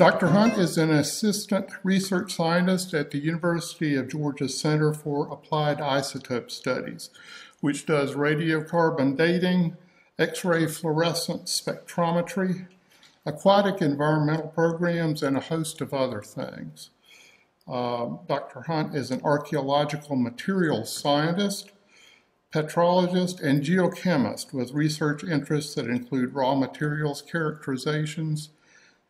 Dr. Hunt is an assistant research scientist at the University of Georgia Center for Applied Isotope Studies, which does radiocarbon dating, X-ray fluorescence spectrometry, aquatic environmental programs, and a host of other things. Uh, Dr. Hunt is an archaeological materials scientist, petrologist, and geochemist with research interests that include raw materials characterizations,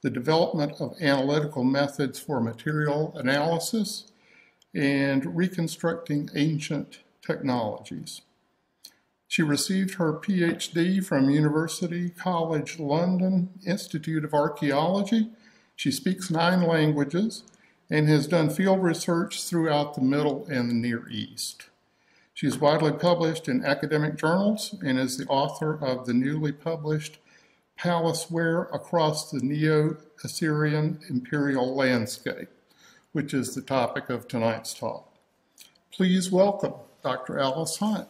the development of analytical methods for material analysis, and reconstructing ancient technologies. She received her PhD from University College London Institute of Archaeology. She speaks nine languages and has done field research throughout the Middle and the Near East. She is widely published in academic journals and is the author of the newly published Palaceware Across the Neo-Assyrian Imperial Landscape, which is the topic of tonight's talk. Please welcome Dr. Alice Hunt.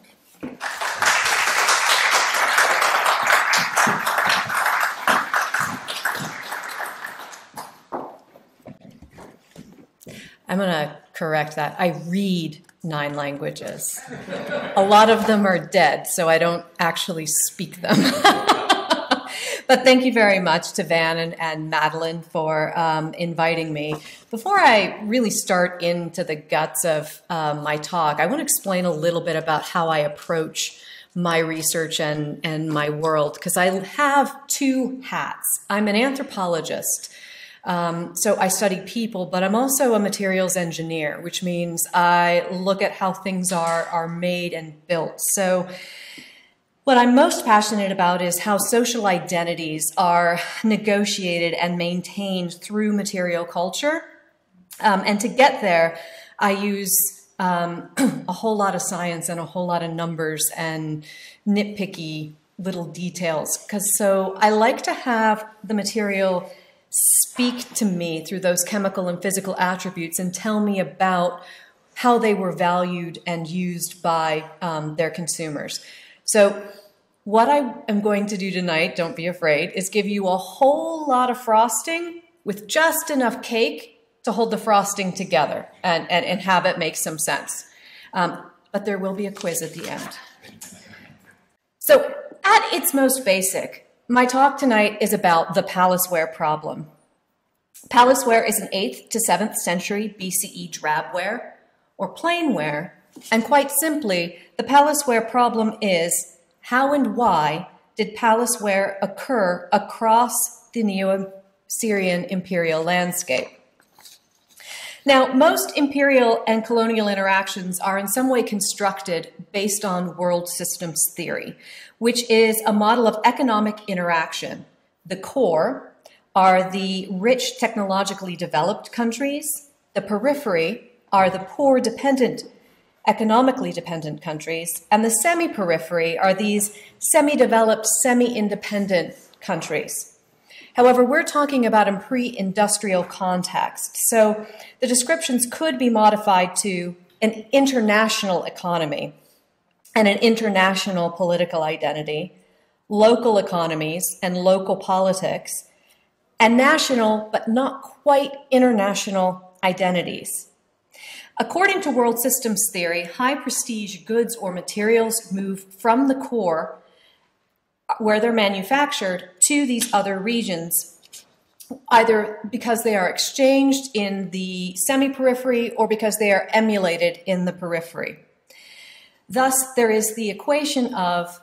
I'm going to correct that. I read nine languages. A lot of them are dead, so I don't actually speak them. But thank you very much to Van and, and Madeline for um, inviting me. Before I really start into the guts of um, my talk, I want to explain a little bit about how I approach my research and, and my world, because I have two hats. I'm an anthropologist. Um, so I study people, but I'm also a materials engineer, which means I look at how things are, are made and built. So what I'm most passionate about is how social identities are negotiated and maintained through material culture. Um, and to get there, I use um, a whole lot of science and a whole lot of numbers and nitpicky little details. Because so I like to have the material speak to me through those chemical and physical attributes and tell me about how they were valued and used by um, their consumers. So what I am going to do tonight, don't be afraid, is give you a whole lot of frosting with just enough cake to hold the frosting together and, and, and have it make some sense. Um, but there will be a quiz at the end. So at its most basic, my talk tonight is about the palaceware problem. Palaceware is an 8th to 7th century BCE drabware or plainware, and quite simply, the palaceware problem is how and why did palaceware occur across the Neo-Assyrian imperial landscape? Now, most imperial and colonial interactions are in some way constructed based on world systems theory, which is a model of economic interaction. The core are the rich technologically developed countries. The periphery are the poor dependent economically dependent countries, and the semi-periphery are these semi-developed, semi-independent countries. However, we're talking about a pre-industrial context, so the descriptions could be modified to an international economy and an international political identity, local economies and local politics, and national but not quite international identities. According to world systems theory, high prestige goods or materials move from the core where they're manufactured to these other regions, either because they are exchanged in the semi-periphery or because they are emulated in the periphery. Thus, there is the equation of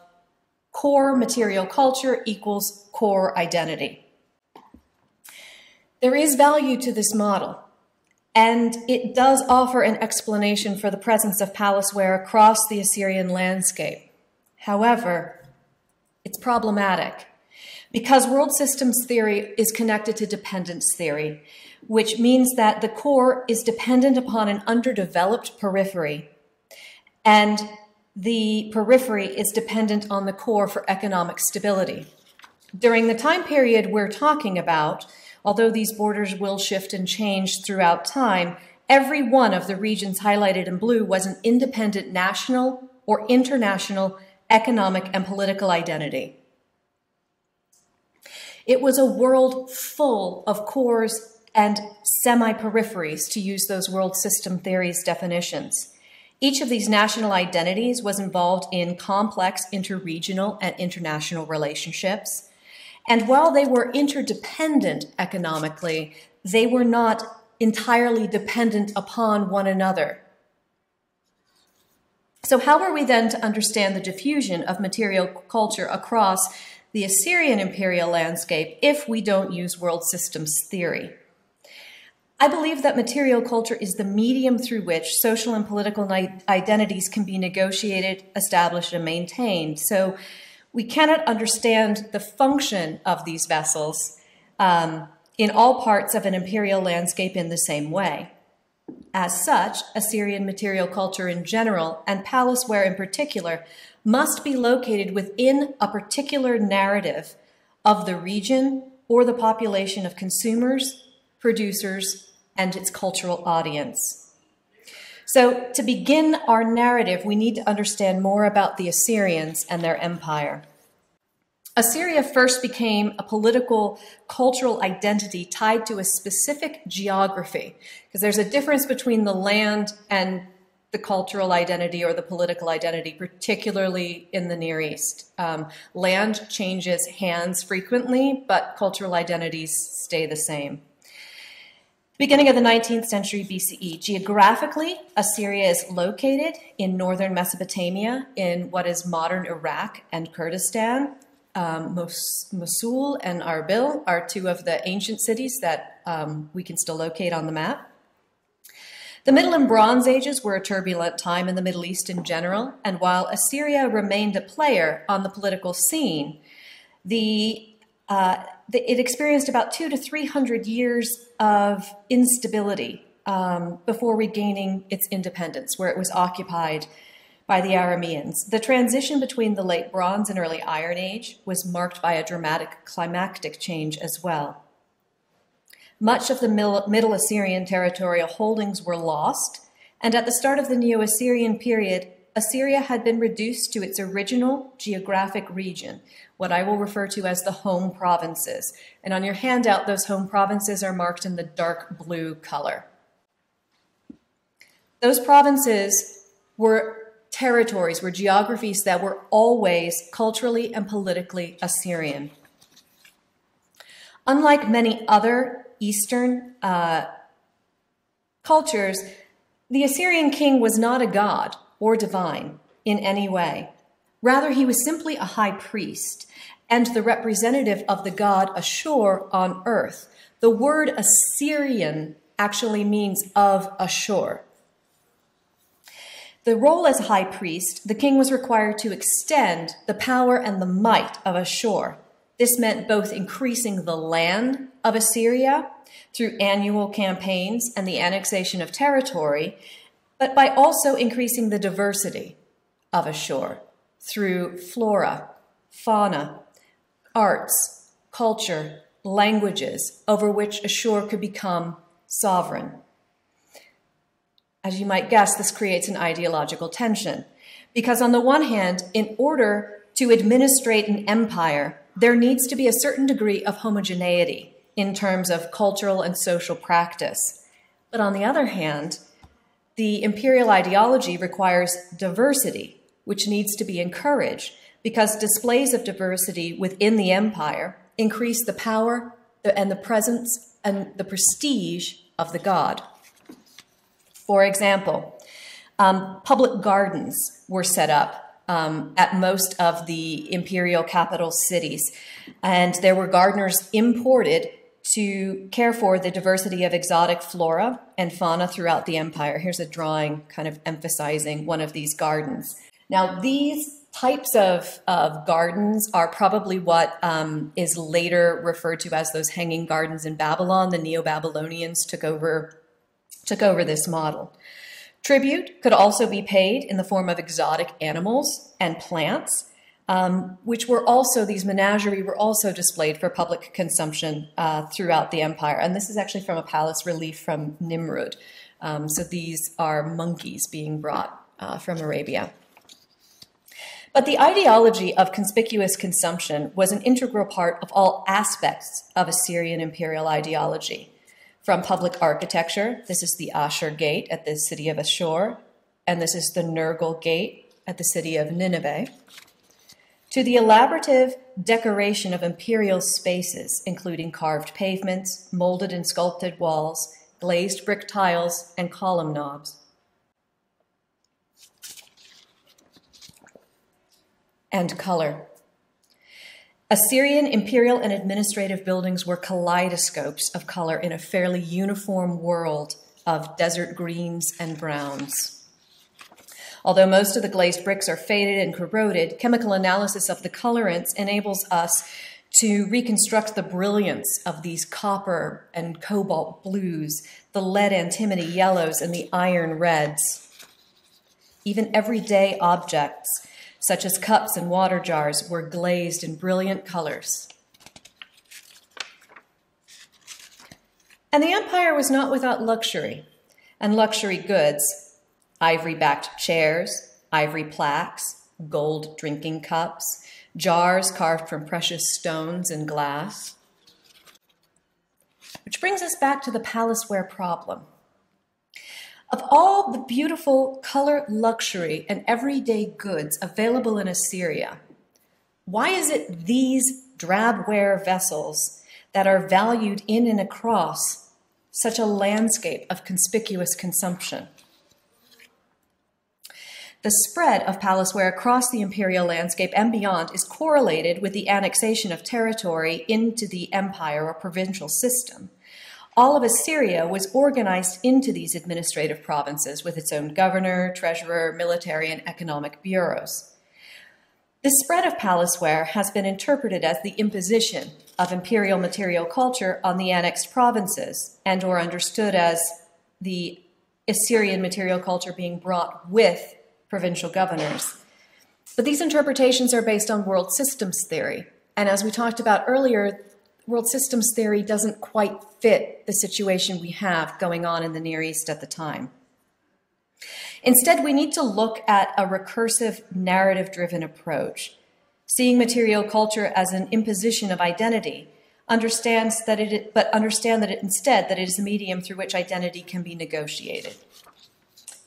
core material culture equals core identity. There is value to this model. And it does offer an explanation for the presence of palace ware across the Assyrian landscape. However, it's problematic because world systems theory is connected to dependence theory, which means that the core is dependent upon an underdeveloped periphery, and the periphery is dependent on the core for economic stability. During the time period we're talking about, Although these borders will shift and change throughout time, every one of the regions highlighted in blue was an independent national or international economic and political identity. It was a world full of cores and semi peripheries, to use those world system theories definitions. Each of these national identities was involved in complex interregional and international relationships. And while they were interdependent economically, they were not entirely dependent upon one another. So, how are we then to understand the diffusion of material culture across the Assyrian imperial landscape if we don't use world systems theory? I believe that material culture is the medium through which social and political identities can be negotiated, established, and maintained. So, we cannot understand the function of these vessels um, in all parts of an imperial landscape in the same way. As such, Assyrian material culture in general, and palace ware in particular, must be located within a particular narrative of the region or the population of consumers, producers, and its cultural audience. So, to begin our narrative, we need to understand more about the Assyrians and their empire. Assyria first became a political cultural identity tied to a specific geography, because there's a difference between the land and the cultural identity or the political identity, particularly in the Near East. Um, land changes hands frequently, but cultural identities stay the same. Beginning of the 19th century BCE, geographically, Assyria is located in northern Mesopotamia in what is modern Iraq and Kurdistan um, Mosul and Arbil are two of the ancient cities that um, we can still locate on the map. The Middle and Bronze Ages were a turbulent time in the Middle East in general, and while Assyria remained a player on the political scene, the, uh, the it experienced about two to three hundred years of instability um, before regaining its independence, where it was occupied by the Arameans. The transition between the late Bronze and early Iron Age was marked by a dramatic climactic change as well. Much of the Middle Assyrian territorial holdings were lost, and at the start of the Neo Assyrian period, Assyria had been reduced to its original geographic region, what I will refer to as the home provinces. And on your handout, those home provinces are marked in the dark blue color. Those provinces were territories were geographies that were always culturally and politically Assyrian. Unlike many other Eastern uh, cultures, the Assyrian king was not a god or divine in any way. Rather, he was simply a high priest and the representative of the god Ashur on earth. The word Assyrian actually means of Ashur. The role as high priest, the king was required to extend the power and the might of Ashur. This meant both increasing the land of Assyria through annual campaigns and the annexation of territory, but by also increasing the diversity of Ashur through flora, fauna, arts, culture, languages over which Ashur could become sovereign. As you might guess, this creates an ideological tension. Because on the one hand, in order to administrate an empire, there needs to be a certain degree of homogeneity in terms of cultural and social practice. But on the other hand, the imperial ideology requires diversity, which needs to be encouraged because displays of diversity within the empire increase the power and the presence and the prestige of the god. For example, um, public gardens were set up um, at most of the imperial capital cities, and there were gardeners imported to care for the diversity of exotic flora and fauna throughout the empire. Here's a drawing kind of emphasizing one of these gardens. Now, these types of, of gardens are probably what um, is later referred to as those hanging gardens in Babylon. The Neo Babylonians took over took over this model. Tribute could also be paid in the form of exotic animals and plants, um, which were also, these menagerie were also displayed for public consumption uh, throughout the empire. And this is actually from a palace relief from Nimrud. Um, so these are monkeys being brought uh, from Arabia. But the ideology of conspicuous consumption was an integral part of all aspects of Assyrian imperial ideology. From public architecture, this is the Ashur Gate at the city of Ashur, and this is the Nergal Gate at the city of Nineveh, to the elaborative decoration of imperial spaces, including carved pavements, molded and sculpted walls, glazed brick tiles, and column knobs. and color. Assyrian imperial and administrative buildings were kaleidoscopes of color in a fairly uniform world of desert greens and browns. Although most of the glazed bricks are faded and corroded, chemical analysis of the colorants enables us to reconstruct the brilliance of these copper and cobalt blues, the lead antimony yellows, and the iron reds. Even everyday objects such as cups and water jars, were glazed in brilliant colors. And the empire was not without luxury and luxury goods ivory backed chairs, ivory plaques, gold drinking cups, jars carved from precious stones and glass. Which brings us back to the palaceware problem. Of all the beautiful color luxury and everyday goods available in Assyria, why is it these drabware vessels that are valued in and across such a landscape of conspicuous consumption? The spread of palaceware across the imperial landscape and beyond is correlated with the annexation of territory into the empire or provincial system all of Assyria was organized into these administrative provinces with its own governor, treasurer, military, and economic bureaus. The spread of palaceware has been interpreted as the imposition of imperial material culture on the annexed provinces and or understood as the Assyrian material culture being brought with provincial governors. But these interpretations are based on world systems theory. And as we talked about earlier, world systems theory doesn't quite fit the situation we have going on in the Near East at the time. Instead, we need to look at a recursive narrative driven approach, seeing material culture as an imposition of identity, understands that it, but understand that it instead that it is a medium through which identity can be negotiated.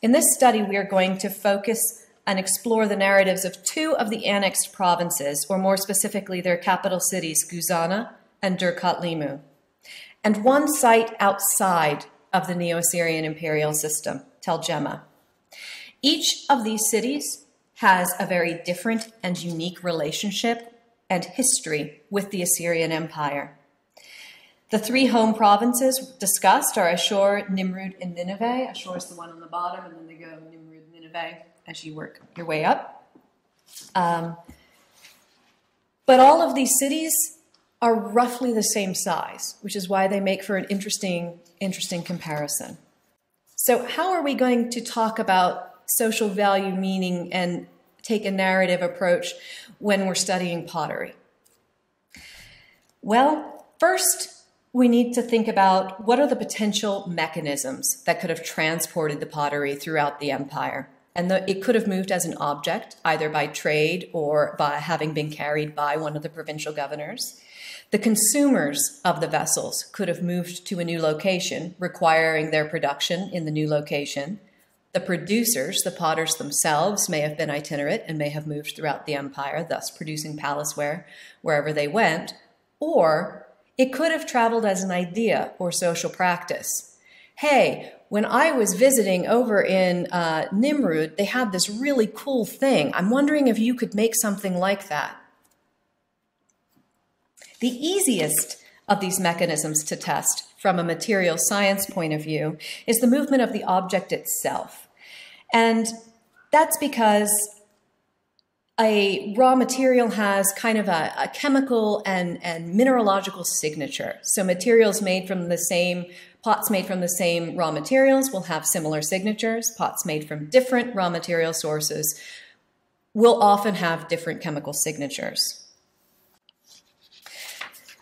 In this study, we are going to focus and explore the narratives of two of the annexed provinces, or more specifically, their capital cities, Guzana and Dur-Katlimmu, and one site outside of the Neo-Assyrian imperial system, Tel Jemmeh. Each of these cities has a very different and unique relationship and history with the Assyrian Empire. The three home provinces discussed are Ashur, Nimrud, and Nineveh. Ashur is the one on the bottom, and then they go Nimrud, Nineveh as you work your way up. Um, but all of these cities are roughly the same size, which is why they make for an interesting, interesting comparison. So how are we going to talk about social value meaning and take a narrative approach when we're studying pottery? Well, first, we need to think about what are the potential mechanisms that could have transported the pottery throughout the empire. And the, it could have moved as an object, either by trade or by having been carried by one of the provincial governors. The consumers of the vessels could have moved to a new location, requiring their production in the new location. The producers, the potters themselves, may have been itinerant and may have moved throughout the empire, thus producing palaceware wherever they went. Or it could have traveled as an idea or social practice. Hey, when I was visiting over in uh, Nimrud, they had this really cool thing. I'm wondering if you could make something like that. The easiest of these mechanisms to test from a material science point of view is the movement of the object itself. And that's because a raw material has kind of a, a, chemical and, and mineralogical signature. So materials made from the same, pots made from the same raw materials will have similar signatures. Pots made from different raw material sources will often have different chemical signatures.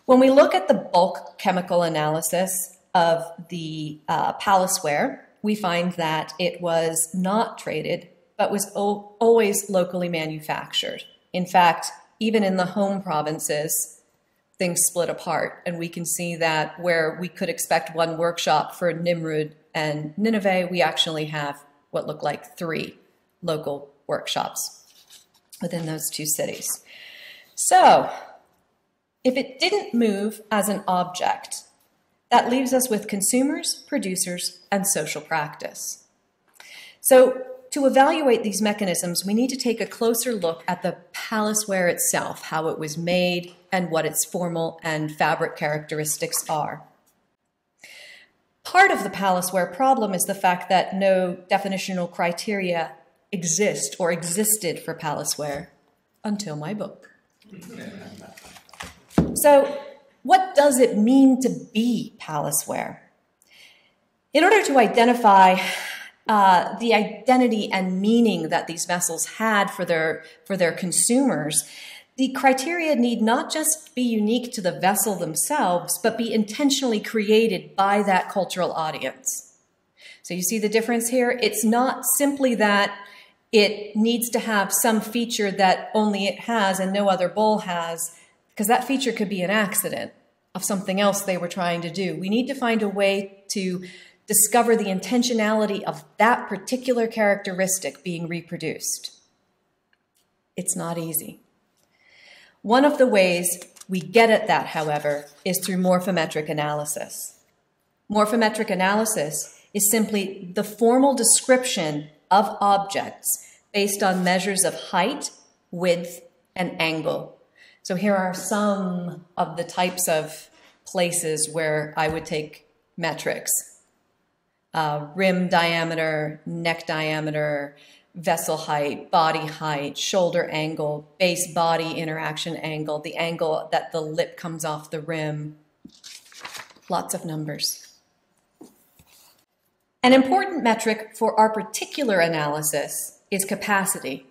When we look at the bulk chemical analysis of the uh, palaceware, we find that it was not traded but was always locally manufactured. In fact, even in the home provinces, things split apart. And we can see that where we could expect one workshop for Nimrud and Nineveh, we actually have what look like three local workshops within those two cities. So, if it didn't move as an object, that leaves us with consumers, producers, and social practice. So, to evaluate these mechanisms, we need to take a closer look at the palaceware itself, how it was made, and what its formal and fabric characteristics are. Part of the palaceware problem is the fact that no definitional criteria exist or existed for palaceware until my book. So, what does it mean to be palaceware? In order to identify uh, the identity and meaning that these vessels had for their, for their consumers, the criteria need not just be unique to the vessel themselves, but be intentionally created by that cultural audience. So you see the difference here? It's not simply that it needs to have some feature that only it has and no other bowl has, because that feature could be an accident of something else they were trying to do. We need to find a way to discover the intentionality of that particular characteristic being reproduced. It's not easy. One of the ways we get at that, however, is through morphometric analysis. Morphometric analysis is simply the formal description of objects based on measures of height, width, and angle. So here are some of the types of places where I would take metrics uh, rim diameter, neck diameter, vessel height, body height, shoulder angle, base body interaction angle, the angle that the lip comes off the rim. Lots of numbers. An important metric for our particular analysis is capacity,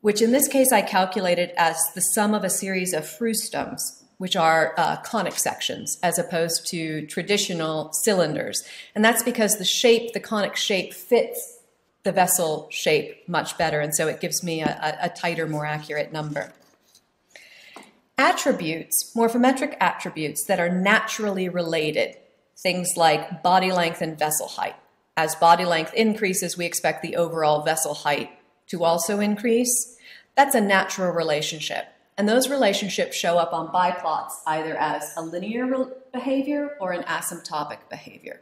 which in this case I calculated as the sum of a series of frustums, which are uh, conic sections as opposed to traditional cylinders. And that's because the shape, the conic shape, fits the vessel shape much better. And so it gives me a, a tighter, more accurate number. Attributes, morphometric attributes that are naturally related, things like body length and vessel height. As body length increases, we expect the overall vessel height to also increase. That's a natural relationship. And those relationships show up on biplots either as a linear behavior or an asymptotic behavior.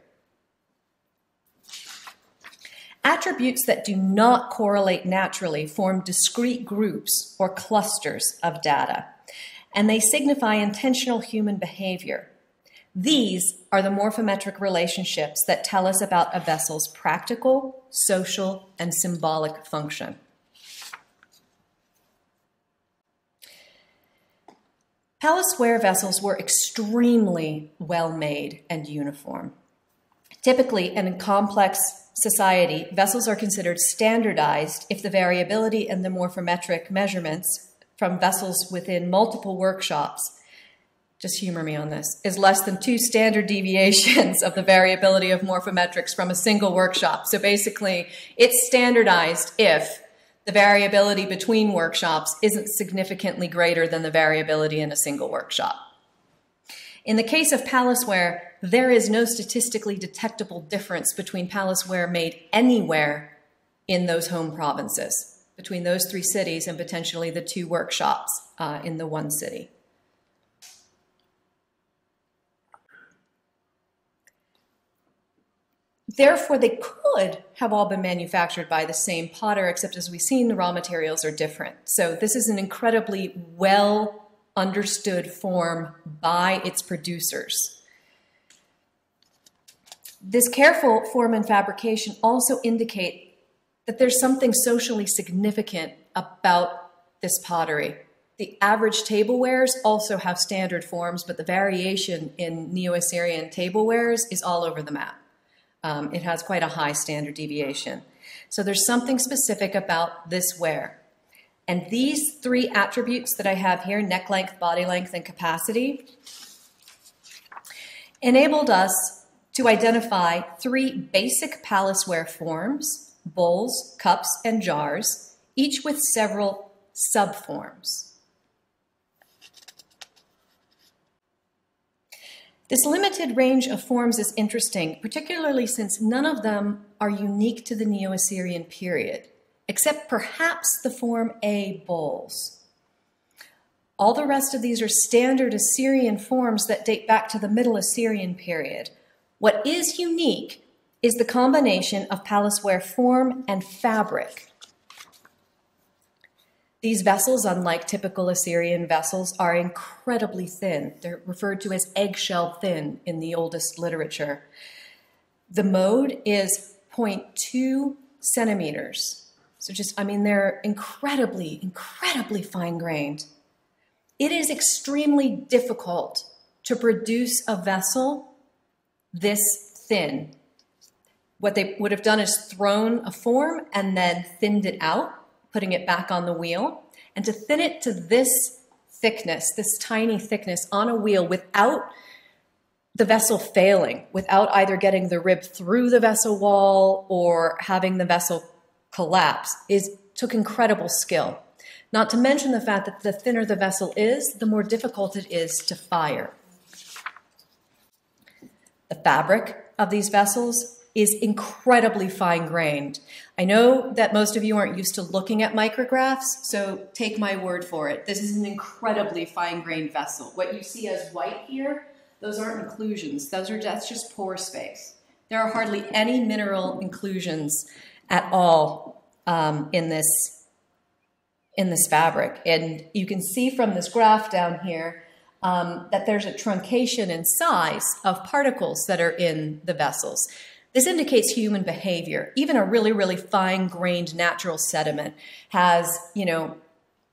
Attributes that do not correlate naturally form discrete groups or clusters of data, and they signify intentional human behavior. These are the morphometric relationships that tell us about a vessel's practical, social, and symbolic function. Palaceware vessels were extremely well made and uniform. Typically, in a complex society, vessels are considered standardized if the variability in the morphometric measurements from vessels within multiple workshops, just humor me on this, is less than two standard deviations of the variability of morphometrics from a single workshop. So basically, it's standardized if the variability between workshops isn't significantly greater than the variability in a single workshop. In the case of palaceware, there is no statistically detectable difference between palaceware made anywhere in those home provinces, between those three cities and potentially the two workshops uh, in the one city. Therefore, they could have all been manufactured by the same potter, except as we've seen, the raw materials are different. So this is an incredibly well understood form by its producers. This careful form and fabrication also indicate that there's something socially significant about this pottery. The average tablewares also have standard forms, but the variation in Neo-Assyrian tablewares is all over the map um, it has quite a high standard deviation. So there's something specific about this ware. And these three attributes that I have here, neck length, body length, and capacity, enabled us to identify three basic palace palaceware forms bowls, cups, and jars, each with several subforms. This limited range of forms is interesting, particularly since none of them are unique to the Neo-Assyrian period, except perhaps the form A bowls. All the rest of these are standard Assyrian forms that date back to the Middle Assyrian period. What is unique is the combination of palaceware form and fabric. These vessels, unlike typical Assyrian vessels, are incredibly thin. They're referred to as eggshell thin in the oldest literature. The mode is 0.2 centimeters. So just, I mean, they're incredibly, incredibly fine grained. It is extremely difficult to produce a vessel this thin. What they would have done is thrown a form and then thinned it out, putting it back on the wheel. And to thin it to this thickness, this tiny thickness on a wheel without the vessel failing, without either getting the rib through the vessel wall or having the vessel collapse, is took incredible skill. Not to mention the fact that the thinner the vessel is, the more difficult it is to fire. The fabric of these vessels is incredibly fine grained. I know that most of you aren't used to looking at micrographs, so take my word for it. This is an incredibly fine grained vessel. What you see as white here, those aren't inclusions. Those are that's just pore space. There are hardly any mineral inclusions at all um, in this in this fabric. And you can see from this graph down here um, that there's a truncation in size of particles that are in the vessels. This indicates human behavior. Even a really, really fine-grained natural sediment has, you know,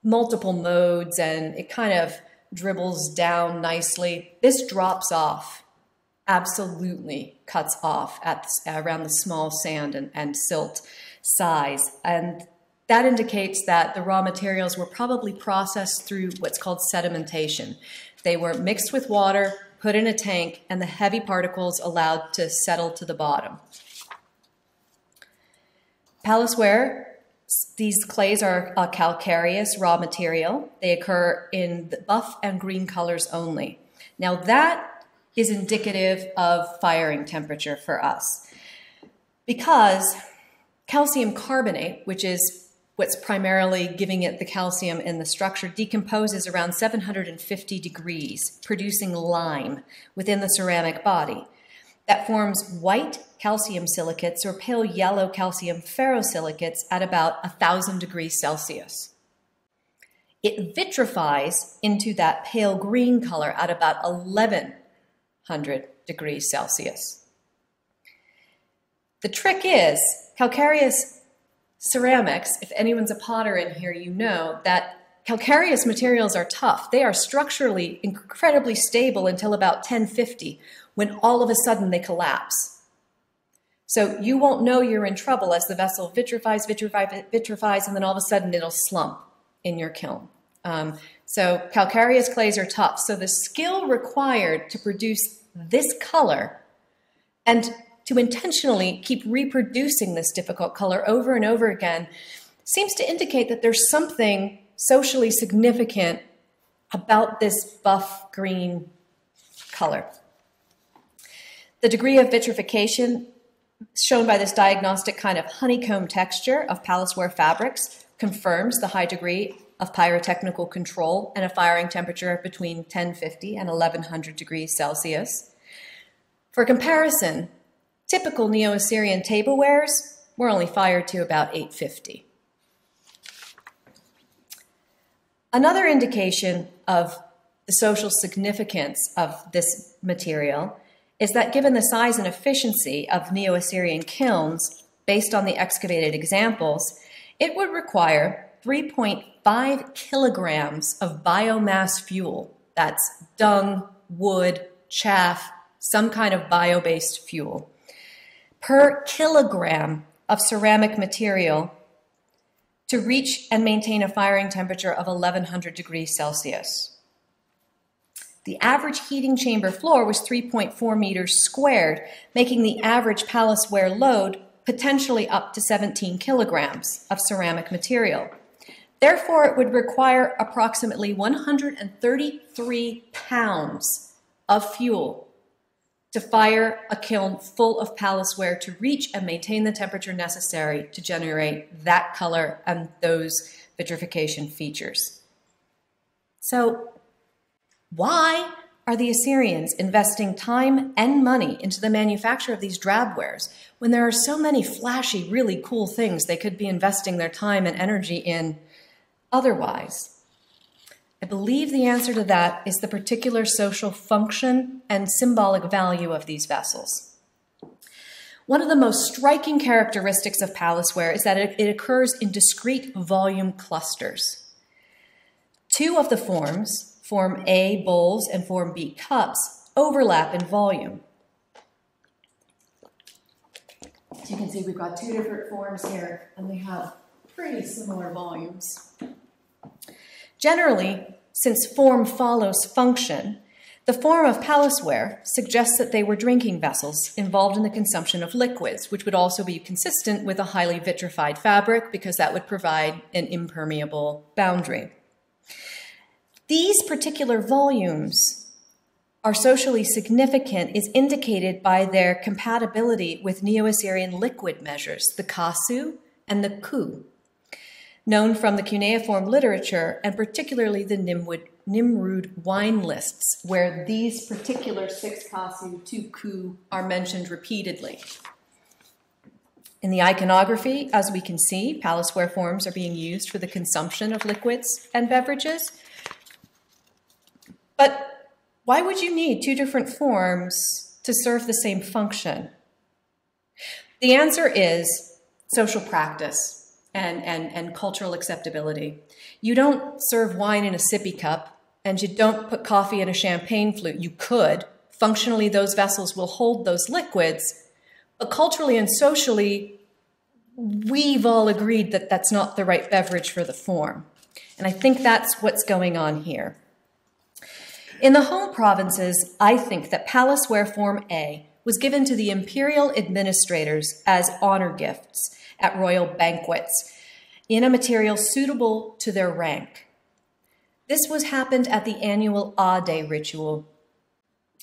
multiple modes and it kind of dribbles down nicely. This drops off, absolutely cuts off at around the small sand and, and silt size. And that indicates that the raw materials were probably processed through what's called sedimentation. They were mixed with water, put in a tank, and the heavy particles allowed to settle to the bottom. Palaceware, these clays are a calcareous raw material. They occur in the buff and green colors only. Now that is indicative of firing temperature for us because calcium carbonate, which is what's primarily giving it the calcium in the structure, decomposes around 750 degrees, producing lime within the ceramic body. That forms white calcium silicates or pale yellow calcium ferrosilicates at about 1,000 degrees Celsius. It vitrifies into that pale green color at about 1,100 degrees Celsius. The trick is calcareous ceramics, if anyone's a potter in here, you know that calcareous materials are tough. They are structurally incredibly stable until about 1050 when all of a sudden they collapse. So you won't know you're in trouble as the vessel vitrifies, vitrifies, vitrifies, and then all of a sudden it'll slump in your kiln. Um, so calcareous clays are tough. So the skill required to produce this color and to intentionally keep reproducing this difficult color over and over again seems to indicate that there's something socially significant about this buff green color. The degree of vitrification shown by this diagnostic kind of honeycomb texture of palaceware fabrics confirms the high degree of pyrotechnical control and a firing temperature of between 1050 and 1100 degrees Celsius. For comparison, Typical Neo-Assyrian tablewares were only fired to about 850. Another indication of the social significance of this material is that given the size and efficiency of Neo-Assyrian kilns, based on the excavated examples, it would require 3.5 kilograms of biomass fuel. That's dung, wood, chaff, some kind of bio-based fuel per kilogram of ceramic material to reach and maintain a firing temperature of 1100 degrees Celsius. The average heating chamber floor was 3.4 meters squared, making the average palace palaceware load potentially up to 17 kilograms of ceramic material. Therefore, it would require approximately 133 pounds of fuel to fire a kiln full of palaceware to reach and maintain the temperature necessary to generate that color and those vitrification features. So, why are the Assyrians investing time and money into the manufacture of these drabwares when there are so many flashy, really cool things they could be investing their time and energy in otherwise? I believe the answer to that is the particular social function and symbolic value of these vessels. One of the most striking characteristics of palaceware is that it, it occurs in discrete volume clusters. Two of the forms, Form A bowls and Form B cups overlap in volume. As you can see, we've got two different forms here, and they have pretty similar volumes. Generally, since form follows function, the form of palaceware suggests that they were drinking vessels involved in the consumption of liquids, which would also be consistent with a highly vitrified fabric because that would provide an impermeable boundary. These particular volumes are socially significant is indicated by their compatibility with Neo-Assyrian liquid measures, the kasu and the ku, known from the cuneiform literature and particularly the Nimrud, Nimrud wine lists, where these particular six kasu, two ku are mentioned repeatedly. In the iconography, as we can see, palaceware forms are being used for the consumption of liquids and beverages, but why would you need two different forms to serve the same function? The answer is social practice and, and, and cultural acceptability. You don't serve wine in a sippy cup and you don't put coffee in a champagne flute. You could. Functionally, those vessels will hold those liquids, but culturally and socially, we've all agreed that that's not the right beverage for the form. And I think that's what's going on here. In the home provinces, I think that Palaceware Form A was given to the imperial administrators as honor gifts at royal banquets in a material suitable to their rank. This was happened at the annual A Day ritual,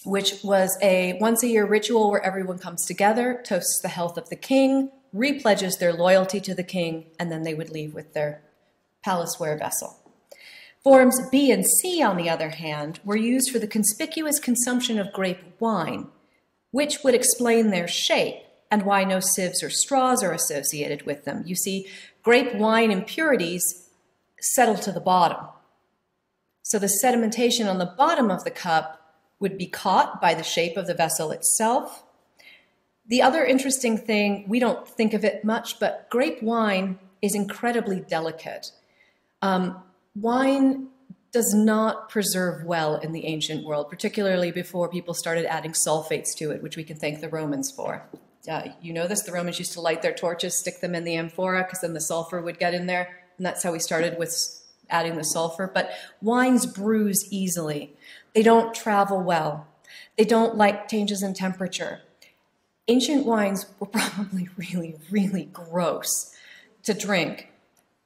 which was a once a year ritual where everyone comes together, toasts the health of the king, repledges their loyalty to the king, and then they would leave with their palaceware vessel. Forms B and C, on the other hand, were used for the conspicuous consumption of grape wine, which would explain their shape and why no sieves or straws are associated with them. You see, grape wine impurities settle to the bottom. So the sedimentation on the bottom of the cup would be caught by the shape of the vessel itself. The other interesting thing, we don't think of it much, but grape wine is incredibly delicate. Um, wine does not preserve well in the ancient world, particularly before people started adding sulfates to it, which we can thank the Romans for. Uh, you know this, the Romans used to light their torches, stick them in the amphora, because then the sulfur would get in there, and that's how we started with adding the sulfur. But wines bruise easily. They don't travel well. They don't like changes in temperature. Ancient wines were probably really, really gross to drink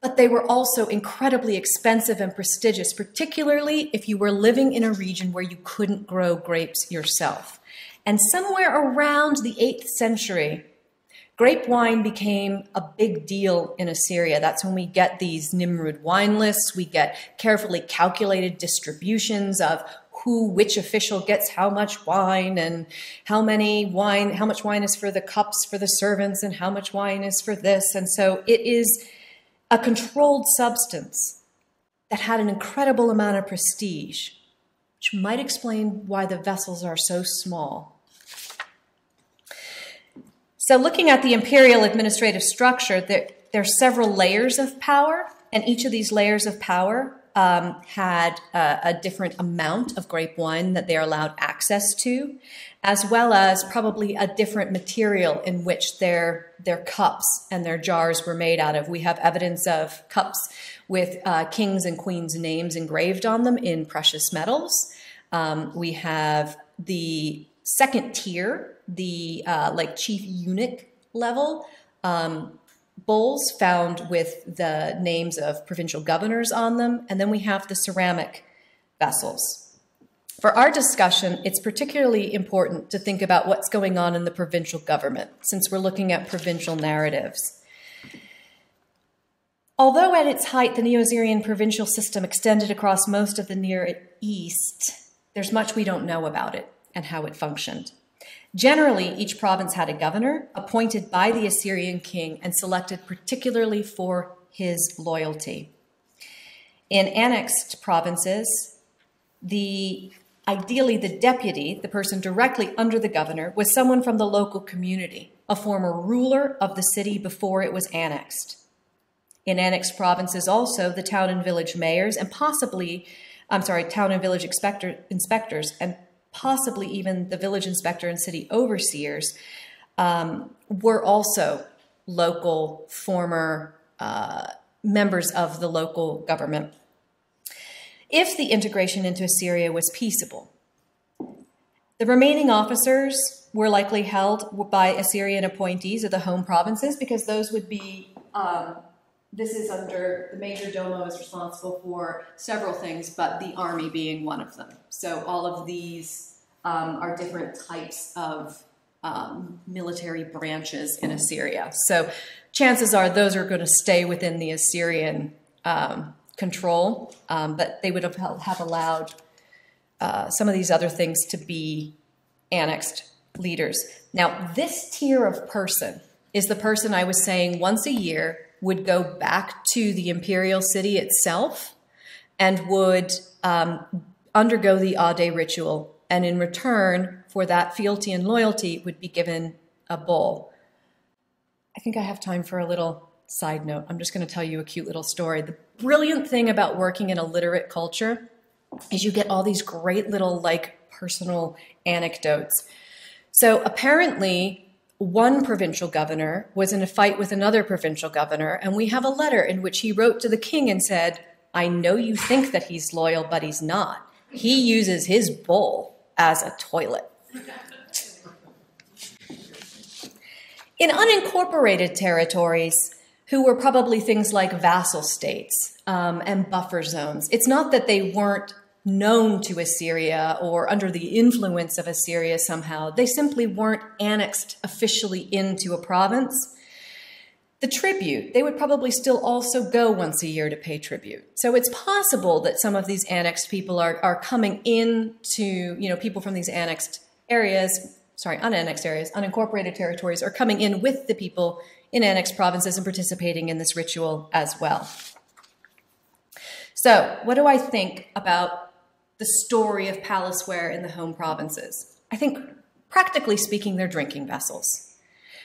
but they were also incredibly expensive and prestigious, particularly if you were living in a region where you couldn't grow grapes yourself. And somewhere around the 8th century, grape wine became a big deal in Assyria. That's when we get these Nimrud wine lists. We get carefully calculated distributions of who, which official gets how much wine and how many wine, how much wine is for the cups for the servants and how much wine is for this. And so it is a controlled substance that had an incredible amount of prestige, which might explain why the vessels are so small. So, looking at the imperial administrative structure, there, there are several layers of power, and each of these layers of power um, had a, a, different amount of grape wine that they're allowed access to, as well as probably a different material in which their their cups and their jars were made out of. We have evidence of cups with uh, kings and queens' names engraved on them in precious metals. Um, we have the second tier, the uh, like chief eunuch level um, bowls found with the names of provincial governors on them, and then we have the ceramic vessels. For our discussion, it's particularly important to think about what's going on in the provincial government, since we're looking at provincial narratives. Although at its height the Neo-Assyrian provincial system extended across most of the Near East, there's much we don't know about it and how it functioned. Generally, each province had a governor appointed by the Assyrian king and selected particularly for his loyalty. In annexed provinces, the ideally the deputy, the person directly under the governor, was someone from the local community, a former ruler of the city before it was annexed. In annexed provinces also, the town and village mayors and possibly, I'm sorry, town and village inspector, inspectors and possibly even the village inspector and city overseers um, were also local former uh, members of the local government. If the integration into Assyria was peaceable, the remaining officers were likely held by Assyrian appointees of the home provinces because those would be um, this is under the major domo is responsible for several things, but the army being one of them. So all of these um, are different types of um, military branches in Assyria. So chances are those are going to stay within the Assyrian um, control, um, but they would have, have allowed uh, some of these other things to be annexed leaders. Now, this tier of person is the person I was saying once a year would go back to the imperial city itself and would um, undergo the Ade ritual. And in return for that fealty and loyalty, would be given a bull. I think I have time for a little side note. I'm just going to tell you a cute little story. The brilliant thing about working in a literate culture is you get all these great little, like, personal anecdotes. So apparently, one provincial governor was in a fight with another provincial governor, and we have a letter in which he wrote to the king and said, I know you think that he's loyal, but he's not. He uses his bowl as a toilet. In unincorporated territories, who were probably things like vassal states um, and buffer zones, it's not that they weren't known to Assyria or under the influence of Assyria somehow. They simply weren't annexed officially into a province. The tribute, they would probably still also go once a year to pay tribute. So it's possible that some of these annexed people are, are coming in to, you know, people from these annexed areas, sorry, unannexed areas, unincorporated territories, are coming in with the people in annexed provinces and participating in this ritual as well. So, what do I think about the story of palaceware in the home provinces. I think, practically speaking, they're drinking vessels.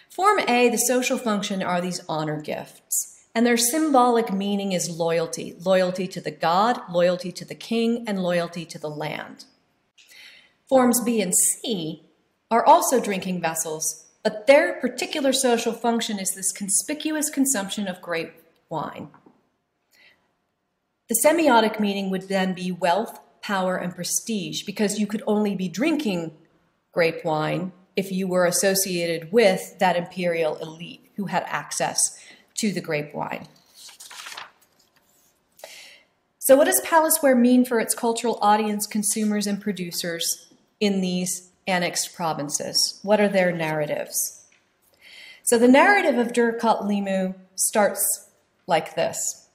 Form A, the social function, are these honor gifts, and their symbolic meaning is loyalty loyalty to the god, loyalty to the king, and loyalty to the land. Forms B and C are also drinking vessels, but their particular social function is this conspicuous consumption of grape wine. The semiotic meaning would then be wealth, power, and prestige because you could only be drinking grape wine if you were associated with that imperial elite who had access to the grape wine. So, what does palaceware mean for its cultural audience, consumers, and producers in these annexed provinces? What are their narratives? So, the narrative of Dur-Katlimmu starts like this.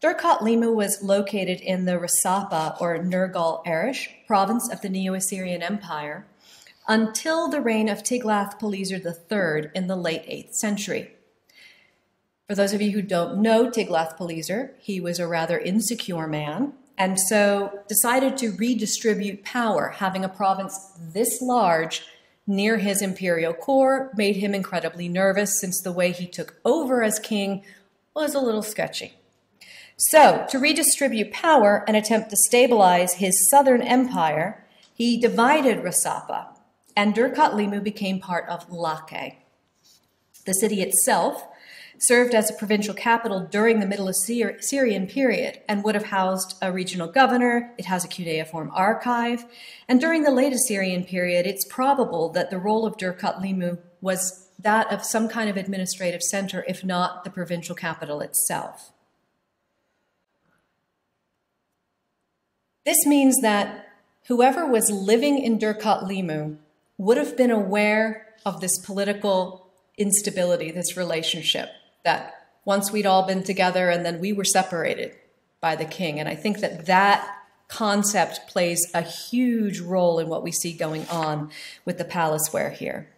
Dur-Katlimmu was located in the Rasapa or Nergal Erish province of the Neo-Assyrian Empire until the reign of Tiglath-Pileser III in the late 8th century. For those of you who don't know Tiglath-Pileser, he was a rather insecure man and so decided to redistribute power. Having a province this large near his imperial core made him incredibly nervous since the way he took over as king was a little sketchy. So, to redistribute power and attempt to stabilize his southern empire, he divided Rasapa, and Limu became part of Laqe. The city itself served as a provincial capital during the Middle Assyrian period and would have housed a regional governor. It has a cuneiform archive. And during the late Assyrian period, it's probable that the role of Limu was that of some kind of administrative center, if not the provincial capital itself. This means that whoever was living in Dur-Katlimmu would have been aware of this political instability, this relationship, that once we'd all been together and then we were separated by the king. And I think that that concept plays a huge role in what we see going on with the palaceware here.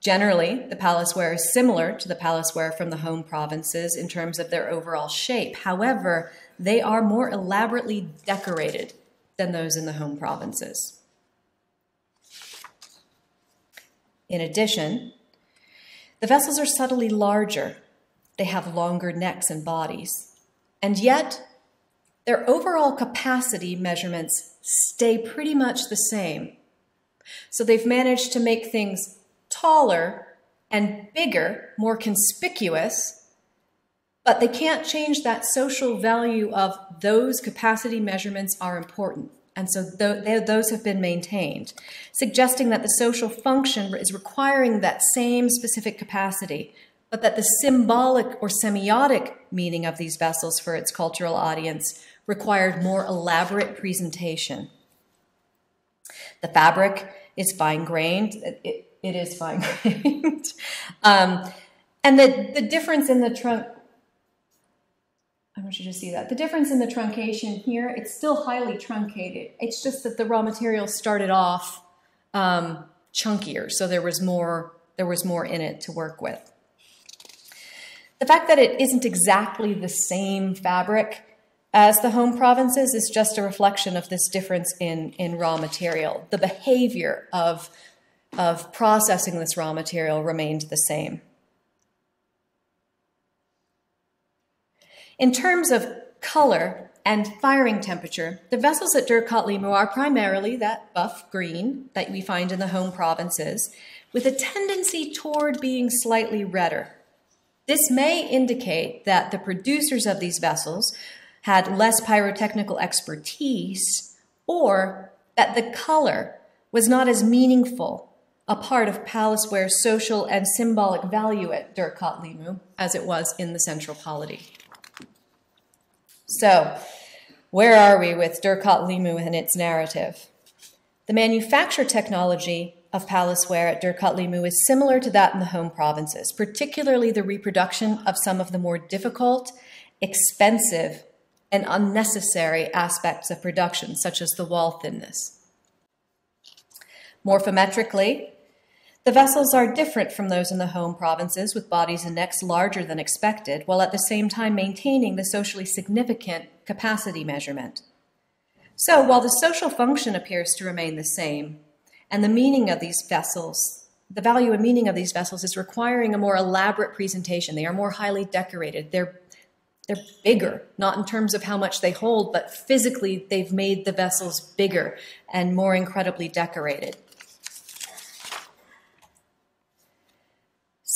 Generally, the palaceware is similar to the palaceware from the home provinces in terms of their overall shape. However, they are more elaborately decorated than those in the home provinces. In addition, the vessels are subtly larger. They have longer necks and bodies. And yet, their overall capacity measurements stay pretty much the same. So they've managed to make things taller and bigger, more conspicuous, but they can't change that social value of those capacity measurements are important. And so th those have been maintained, suggesting that the social function is requiring that same specific capacity, but that the symbolic or semiotic meaning of these vessels for its cultural audience required more elaborate presentation. The fabric is fine grained. It, it is fine grained. um, and the, the difference in the trunk, I want you to see that. The difference in the truncation here, it's still highly truncated. It's just that the raw material started off um, chunkier, so there was more there was more in it to work with. The fact that it isn't exactly the same fabric as the home provinces is just a reflection of this difference in, in raw material. The behavior of, of processing this raw material remained the same. In terms of color and firing temperature, the vessels at Dur-Katlimmu are primarily that buff green that we find in the home provinces, with a tendency toward being slightly redder. This may indicate that the producers of these vessels had less pyrotechnical expertise, or that the color was not as meaningful a part of palaceware's social and symbolic value at Dur-Katlimmu as it was in the central polity. So, where are we with Dur-Katlimmu and its narrative? The manufacture technology of palace ware at Dur-Katlimmu is similar to that in the home provinces, particularly the reproduction of some of the more difficult, expensive, and unnecessary aspects of production, such as the wall thinness. Morphometrically, the vessels are different from those in the home provinces, with bodies and necks larger than expected, while at the same time maintaining the socially significant capacity measurement. So, while the social function appears to remain the same, and the meaning of these vessels, the value and meaning of these vessels is requiring a more elaborate presentation. They are more highly decorated. They're they're bigger, not in terms of how much they hold, but physically they've made the vessels bigger and more incredibly decorated.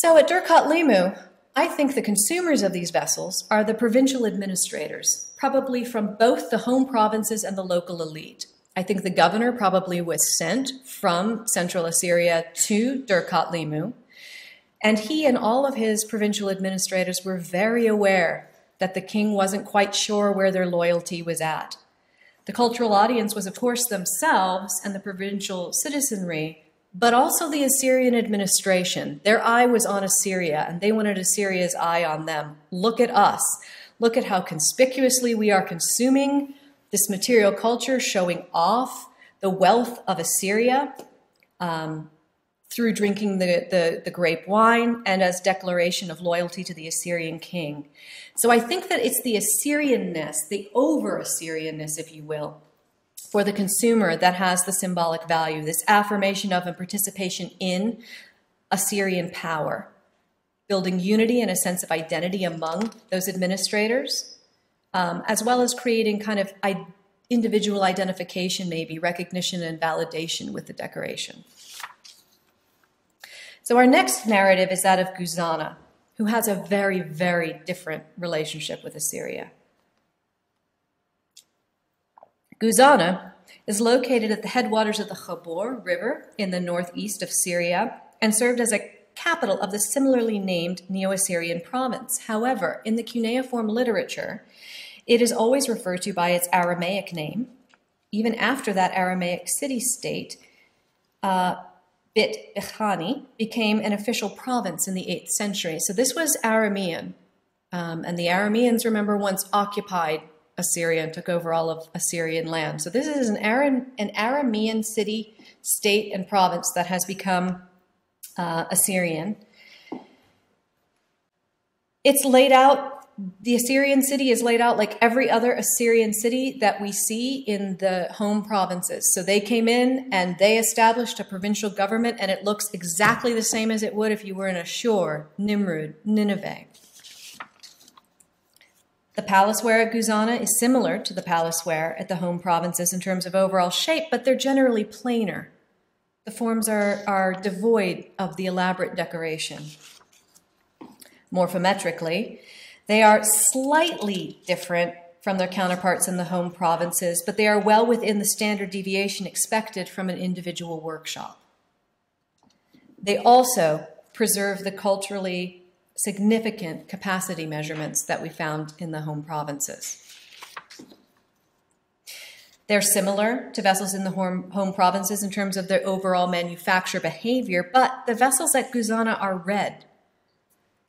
So at Dur-Katlimmu, I think the consumers of these vessels are the provincial administrators, probably from both the home provinces and the local elite. I think the governor probably was sent from central Assyria to Dur-Katlimmu, and he and all of his provincial administrators were very aware that the king wasn't quite sure where their loyalty was at. The cultural audience was, of course, themselves and the provincial citizenry, but also the Assyrian administration. Their eye was on Assyria, and they wanted Assyria's eye on them. Look at us. Look at how conspicuously we are consuming this material culture, showing off the wealth of Assyria. Um, through drinking the, the, the, grape wine and as declaration of loyalty to the Assyrian king. So I think that it's the Assyrianness, the over Assyrianness, if you will, for the consumer that has the symbolic value, this affirmation of and participation in Assyrian power, building unity and a sense of identity among those administrators, um, as well as creating kind of individual identification, maybe recognition and validation with the decoration. So our next narrative is that of Guzana, who has a very, very different relationship with Assyria. Guzana is located at the headwaters of the Khabur River in the northeast of Syria and served as a capital of the similarly named Neo-Assyrian province. However, in the cuneiform literature, it is always referred to by its Aramaic name. Even after that Aramaic city-state, uh, Bit Bahiani became an official province in the 8th century. So this was Aramean. Um, and the Arameans, remember, once occupied Assyria and took over all of Assyrian land. So this is an, Aram, an Aramean city, state, and province that has become uh, Assyrian. It's laid out the Assyrian city is laid out like every other Assyrian city that we see in the home provinces. So they came in and they established a provincial government, and it looks exactly the same as it would if you were in Ashur, Nimrud, Nineveh. The palaceware at Guzana is similar to the palaceware at the home provinces in terms of overall shape, but they're generally plainer. The forms are, are devoid of the elaborate decoration. Morphometrically, they are slightly different from their counterparts in the home provinces, but they are well within the standard deviation expected from an individual workshop. They also preserve the culturally significant capacity measurements that we found in the home provinces. They're similar to vessels in the home, provinces in terms of their overall manufacture behavior, but the vessels at Guzana are red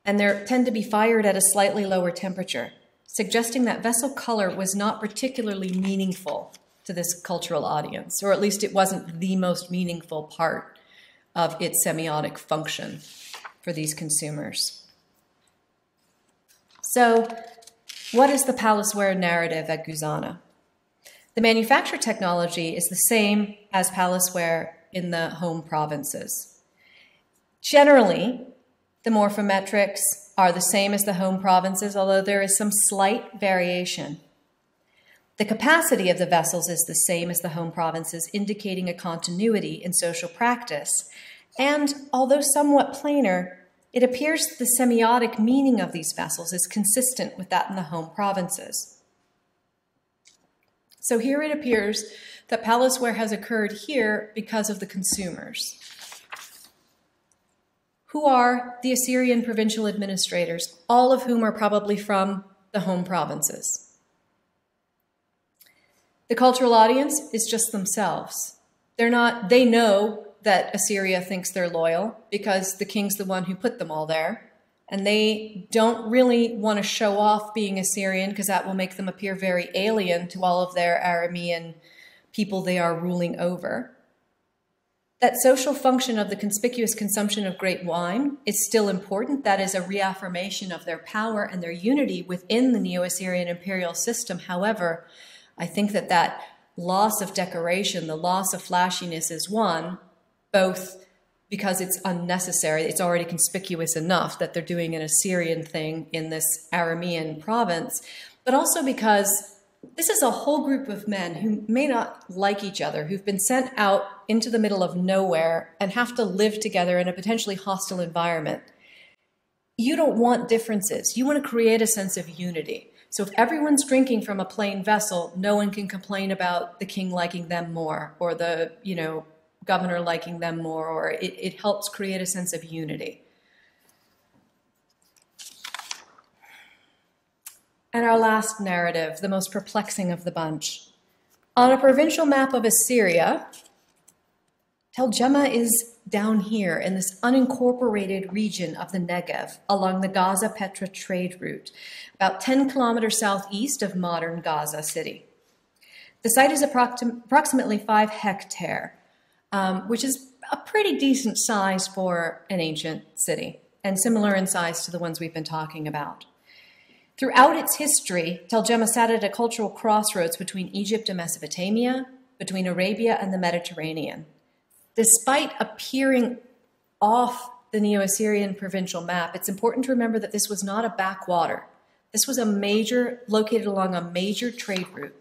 and they tend to be fired at a slightly lower temperature, suggesting that vessel color was not particularly meaningful to this cultural audience, or at least it wasn't the most meaningful part of its semiotic function for these consumers. So, what is the palaceware narrative at Guzana? The manufacture technology is the same as palaceware in the home provinces. Generally, the morphometrics are the same as the home provinces, although there is some slight variation. The capacity of the vessels is the same as the home provinces, indicating a continuity in social practice. And although somewhat plainer, it appears the semiotic meaning of these vessels is consistent with that in the home provinces. So here it appears that palaceware has occurred here because of the consumers who are the Assyrian provincial administrators, all of whom are probably from the home provinces. The cultural audience is just themselves. They're not, they know that Assyria thinks they're loyal because the king's the one who put them all there. And they don't really want to show off being Assyrian because that will make them appear very alien to all of their Aramean people they are ruling over. That social function of the conspicuous consumption of great wine is still important. That is a reaffirmation of their power and their unity within the Neo-Assyrian imperial system. However, I think that that loss of decoration, the loss of flashiness is one, both because it's unnecessary, it's already conspicuous enough that they're doing an Assyrian thing in this Aramean province, but also because this is a whole group of men who may not like each other, who've been sent out into the middle of nowhere and have to live together in a potentially hostile environment. You don't want differences. You want to create a sense of unity. So if everyone's drinking from a plain vessel, no one can complain about the king liking them more or the, you know, governor liking them more, or it, it helps create a sense of unity. And our last narrative, the most perplexing of the bunch. On a provincial map of Assyria, Tel is down here in this unincorporated region of the Negev along the Gaza Petra trade route, about 10 kilometers southeast of modern Gaza City. The site is approximately five hectare, um, which is a pretty decent size for an ancient city and similar in size to the ones we've been talking about. Throughout its history, Tel Jemmeh sat at a cultural crossroads between Egypt and Mesopotamia, between Arabia and the Mediterranean. Despite appearing off the Neo-Assyrian provincial map, it's important to remember that this was not a backwater. This was a major, located along a major trade route.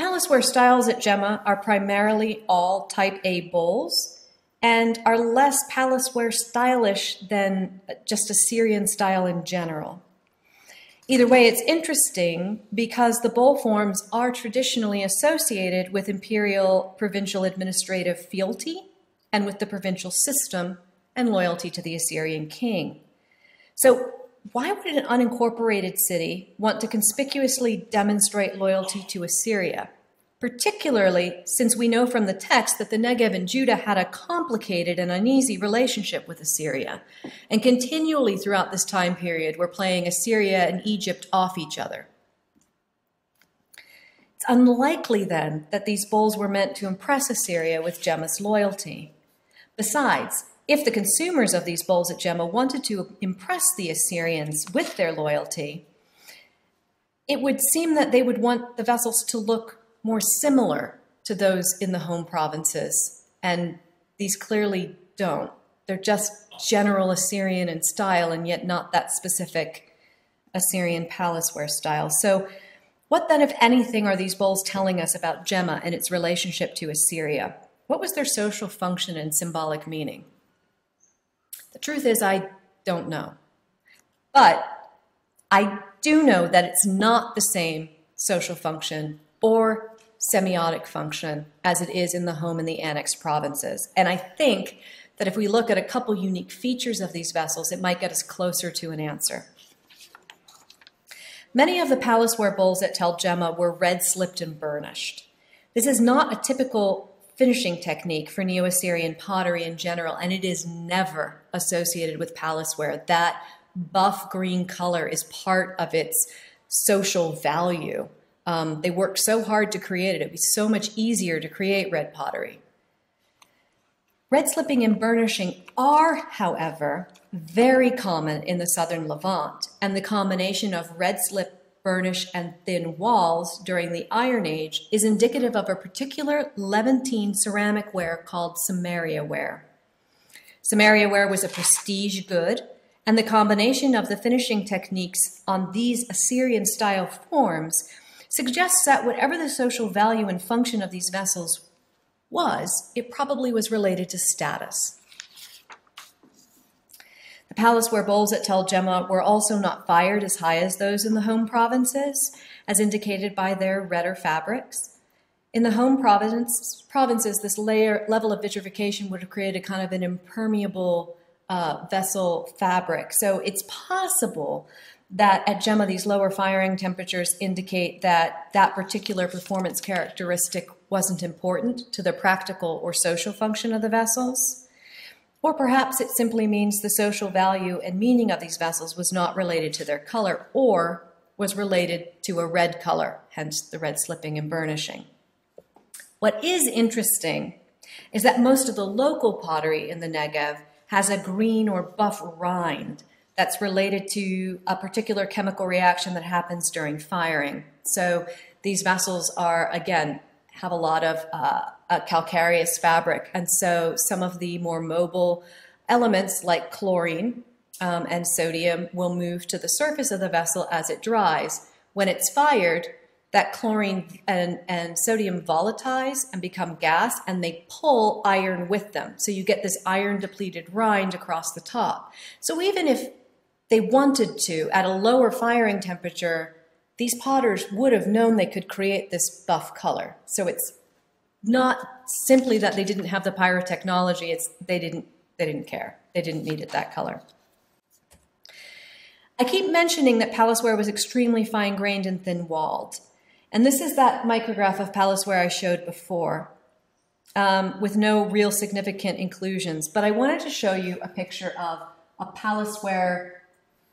The palaceware styles at Jemmeh are primarily all type A bowls, and are less palaceware stylish than uh, just Assyrian style in general. Either way, it's interesting because the bowl forms are traditionally associated with imperial provincial administrative fealty and with the provincial system and loyalty to the Assyrian king. So, why would an unincorporated city want to conspicuously demonstrate loyalty to Assyria? Particularly since we know from the text that the Negev and Judah had a complicated and uneasy relationship with Assyria, and continually throughout this time period were playing Assyria and Egypt off each other. It's unlikely then that these bulls were meant to impress Assyria with Jemmeh's loyalty. Besides, if the consumers of these bowls at Jemmeh wanted to impress the Assyrians with their loyalty, it would seem that they would want the vessels to look more similar to those in the home provinces, and these clearly don't. They're just general Assyrian in style and yet not that specific Assyrian palaceware style. So, what then, if anything, are these bowls telling us about Jemmeh and its relationship to Assyria? What was their social function and symbolic meaning? The truth is, I don't know. But I do know that it's not the same social function or semiotic function as it is in the home and the annexed provinces. And I think that if we look at a couple unique features of these vessels, it might get us closer to an answer. Many of the palaceware bowls at Tel Jemmeh were red slipped and burnished. This is not a typical finishing technique for Neo-Assyrian pottery in general, and it is never associated with palaceware. That buff green color is part of its social value. Um, they worked so hard to create it. It'd be so much easier to create red pottery. Red slipping and burnishing are, however, very common in the southern Levant, and the combination of red slip burnish, and thin walls during the Iron Age is indicative of a particular Levantine ceramic ware called Samaria ware. Samaria ware was a prestige good, and the combination of the finishing techniques on these Assyrian style forms suggests that whatever the social value and function of these vessels was, it probably was related to status. The palaceware bowls at Tel Jemmeh were also not fired as high as those in the home provinces, as indicated by their redder fabrics. In the home province, provinces, this layer level of vitrification would have created a kind of an impermeable uh, vessel fabric. So it's possible that at Jemmeh, these lower firing temperatures indicate that that particular performance characteristic wasn't important to the practical or social function of the vessels. Or perhaps it simply means the social value and meaning of these vessels was not related to their color or was related to a red color, hence the red slipping and burnishing. What is interesting is that most of the local pottery in the Negev has a green or buff rind that's related to a particular chemical reaction that happens during firing. So these vessels are, again, have a lot of uh, calcareous fabric. And so some of the more mobile elements like chlorine um, and sodium will move to the surface of the vessel as it dries. When it's fired, that chlorine and, and sodium volatilize and become gas and they pull iron with them. So you get this iron depleted rind across the top. So even if they wanted to, at a lower firing temperature, these potters would have known they could create this buff color. So it's not simply that they didn't have the pyrotechnology, it's they didn't they didn't care. They didn't need it that color. I keep mentioning that palaceware was extremely fine-grained and thin-walled. And this is that micrograph of palaceware I showed before, um, with no real significant inclusions. But I wanted to show you a picture of a palaceware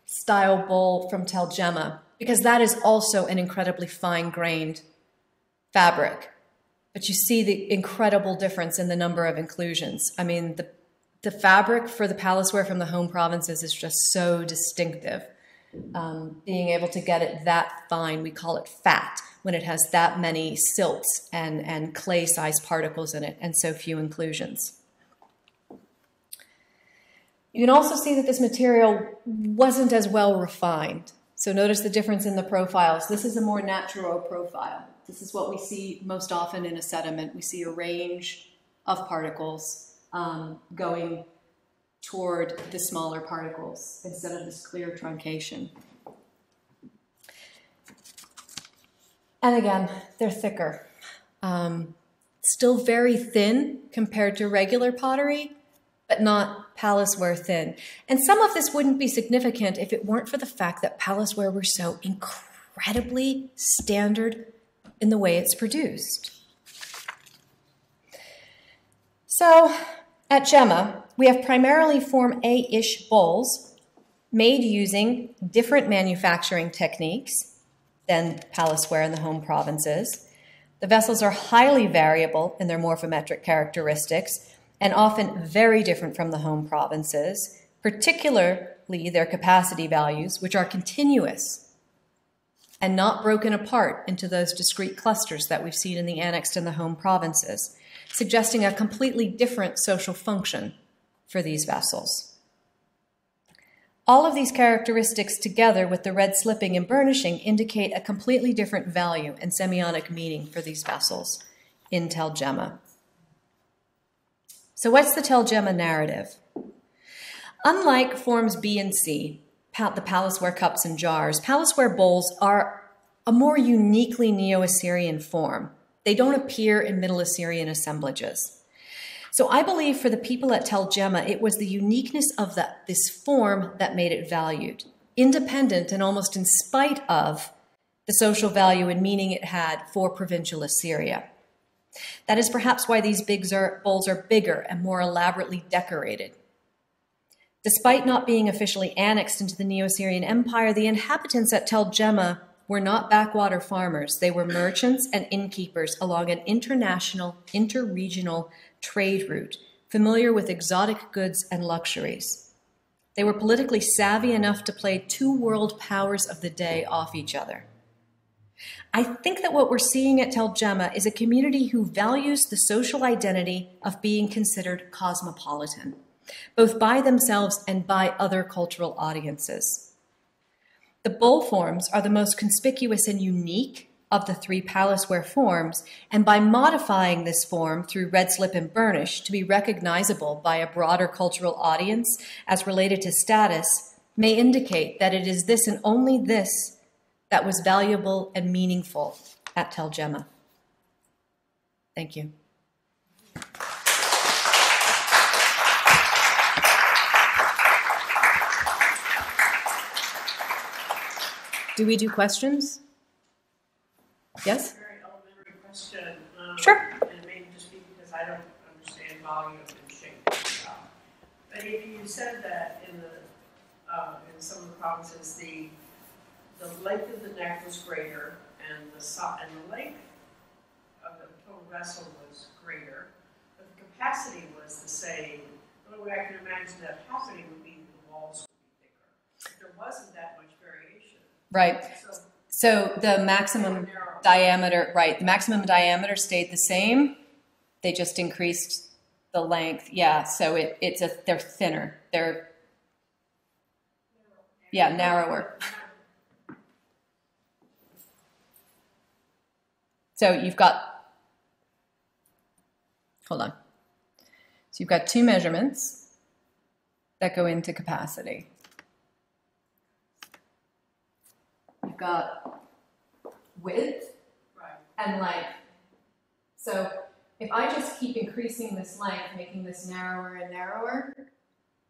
style bowl from Tel Jemmeh, because that is also an incredibly fine-grained fabric but you see the incredible difference in the number of inclusions. I mean, the, the fabric for the palaceware from the home provinces is just so distinctive. Um, being able to get it that fine, we call it fat, when it has that many silts and, and clay-sized particles in it and so few inclusions. You can also see that this material wasn't as well refined. So notice the difference in the profiles. This is a more natural profile. This is what we see most often in a sediment. We see a range of particles um, going toward the smaller particles instead of this clear truncation. And again, they're thicker. Um, still very thin compared to regular pottery, but not Palaceware thin. And some of this wouldn't be significant if it weren't for the fact that Palaceware were so incredibly standard in the way it's produced. So at Jemmeh, we have primarily Form A-ish bowls made using different manufacturing techniques than Palaceware in the home provinces. The vessels are highly variable in their morphometric characteristics and often very different from the home provinces, particularly their capacity values, which are continuous and not broken apart into those discrete clusters that we've seen in the annexed and the home provinces, suggesting a completely different social function for these vessels. All of these characteristics together with the red slipping and burnishing indicate a completely different value and semiotic meaning for these vessels in Tel Jemmeh. So what's the Tel Jemmeh narrative? Unlike forms B and C, the Palaceware cups and jars, Palaceware bowls are a more uniquely Neo-Assyrian form. They don't appear in Middle Assyrian assemblages. So I believe for the people at Tel Jemmeh, it was the uniqueness of the, this form that made it valued, independent and almost in spite of the social value and meaning it had for provincial Assyria. That is perhaps why these big bowls are bigger and more elaborately decorated. Despite not being officially annexed into the Neo-Assyrian Empire, the inhabitants at Tel Jemmeh were not backwater farmers. They were merchants and innkeepers along an international, interregional trade route, familiar with exotic goods and luxuries. They were politically savvy enough to play two world powers of the day off each other. I think that what we're seeing at Tel Jemmeh is a community who values the social identity of being considered cosmopolitan, both by themselves and by other cultural audiences. The bowl forms are the most conspicuous and unique of the three Palaceware forms, and by modifying this form through red slip and burnish to be recognizable by a broader cultural audience as related to status, may indicate that it is this and only this that was valuable and meaningful at Tel Jemmeh. Thank you. Do we do questions? Yes? Very elementary question. um, Sure. And maybe just because I don't understand volume and shape. But if you said that in the, uh, in some of the provinces, the, the length of the neck was greater and the so, and the length of the total vessel was greater, but the capacity was the same. The only way I can imagine that capacity would be the walls would be bigger. There wasn't that much variation. Right. So So the maximum diameter, right, the maximum diameter stayed the same. They just increased the length. Yeah, so it, it's a they're thinner. They're yeah, narrower. So you've got hold on. So you've got two measurements that go into capacity. You've got width Right. and length. So if I just keep increasing this length, making this narrower and narrower, I'm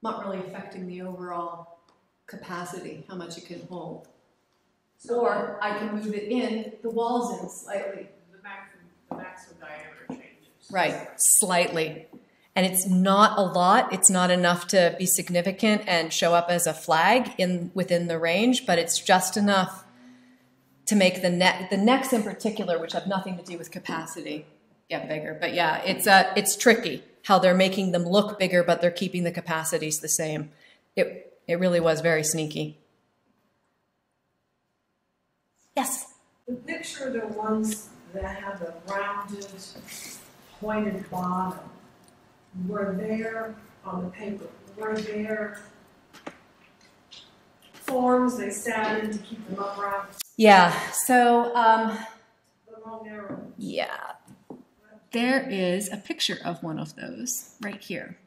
not really affecting the overall capacity, how much it can hold. Or I can move it in, the walls in slightly. The maximum, the maximum diameter changes. Right, slightly. And it's not a lot, it's not enough to be significant and show up as a flag in within the range, but it's just enough to make the neck the necks in particular, which have nothing to do with capacity, get bigger. But yeah, it's uh it's tricky how they're making them look bigger, but they're keeping the capacities the same. It it really was very sneaky. Yes. The picture, the ones that have the rounded, pointed bottom, were there on the paper, were there forms they sat in to keep them upright, Yeah. So um the long narrow. Yeah. There is a picture of one of those right here.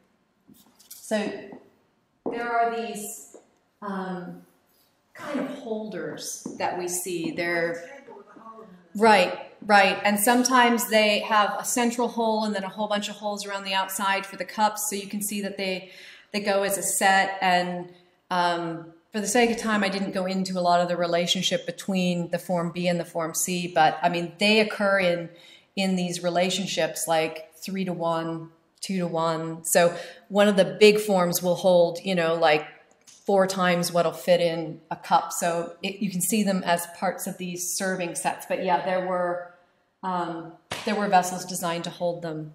So there are these um, kind of holders that we see. They're Table with a hole in it. right. Right. And sometimes they have a central hole and then a whole bunch of holes around the outside for the cups. So you can see that they they go as a set. And um, for the sake of time, I didn't go into a lot of the relationship between the form B and the form C. But I mean, they occur in in these relationships like three to one, two to one. So one of the big forms will hold, you know, like four times what'll fit in a cup. So it, you can see them as parts of these serving sets. But yeah, there were um, there were vessels designed to hold them.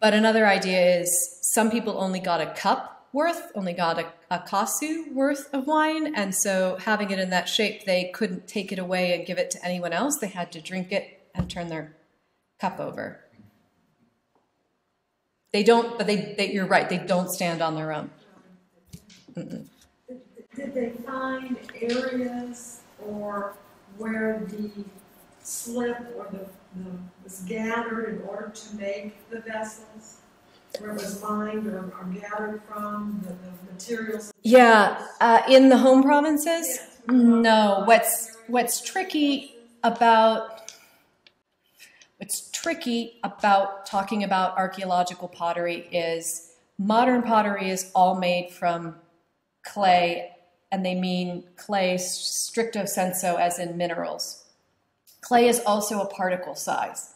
But another idea is some people only got a cup worth, only got a, a kasu worth of wine, and so having it in that shape, they couldn't take it away and give it to anyone else. They had to drink it and turn their cup over. They don't, but they, they you're right, they don't stand on their own. Mm-mm. Did they find areas or where the slip or the was gathered in order to make the vessels? Where it was mined or, or gathered from, the, the materials? Yeah, uh, in the home provinces? No, what's, what's tricky about, what's tricky about talking about archaeological pottery is modern pottery is all made from clay and they mean clay stricto sensu as in minerals. Clay is also a particle size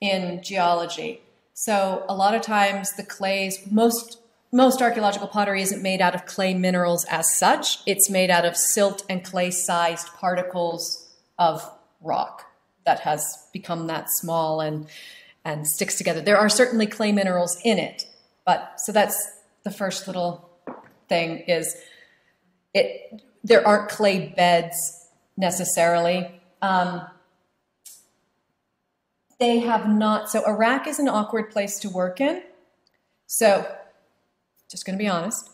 in geology. So a lot of times the clays, most most archaeological pottery isn't made out of clay minerals as such. It's made out of silt and clay sized particles of rock that has become that small and and sticks together. There are certainly clay minerals in it, but so that's the first little thing is it there aren't clay beds necessarily. Um, they have not. So Iraq is an awkward place to work in. So, just going to be honest.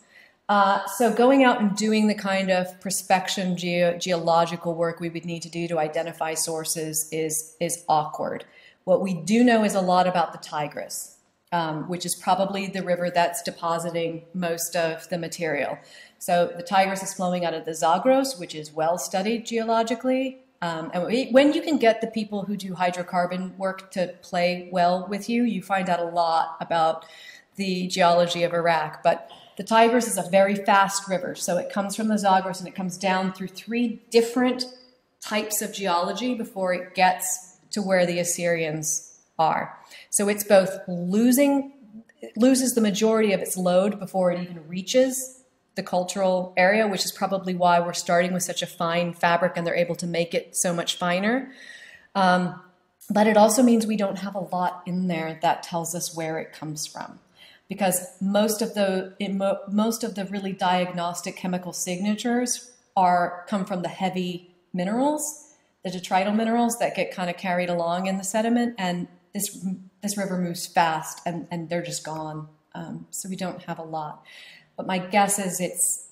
Uh, so going out and doing the kind of prospection ge geological work we would need to do to identify sources is is awkward. What we do know is a lot about the Tigris, um, which is probably the river that's depositing most of the material. So the Tigris is flowing out of the Zagros, which is well studied geologically. Um, and when you can get the people who do hydrocarbon work to play well with you, you find out a lot about the geology of Iraq. But the Tigris is a very fast river. So it comes from the Zagros and it comes down through three different types of geology before it gets to where the Assyrians are. So it's both losing, loses the majority of its load before it even reaches the cultural area, which is probably why we're starting with such a fine fabric and they're able to make it so much finer. Um, but it also means we don't have a lot in there that tells us where it comes from. Because most of the mo most of the really diagnostic chemical signatures are come from the heavy minerals, the detrital minerals that get kind of carried along in the sediment, and this this river moves fast, and and they're just gone. Um, so we don't have a lot. But my guess is it's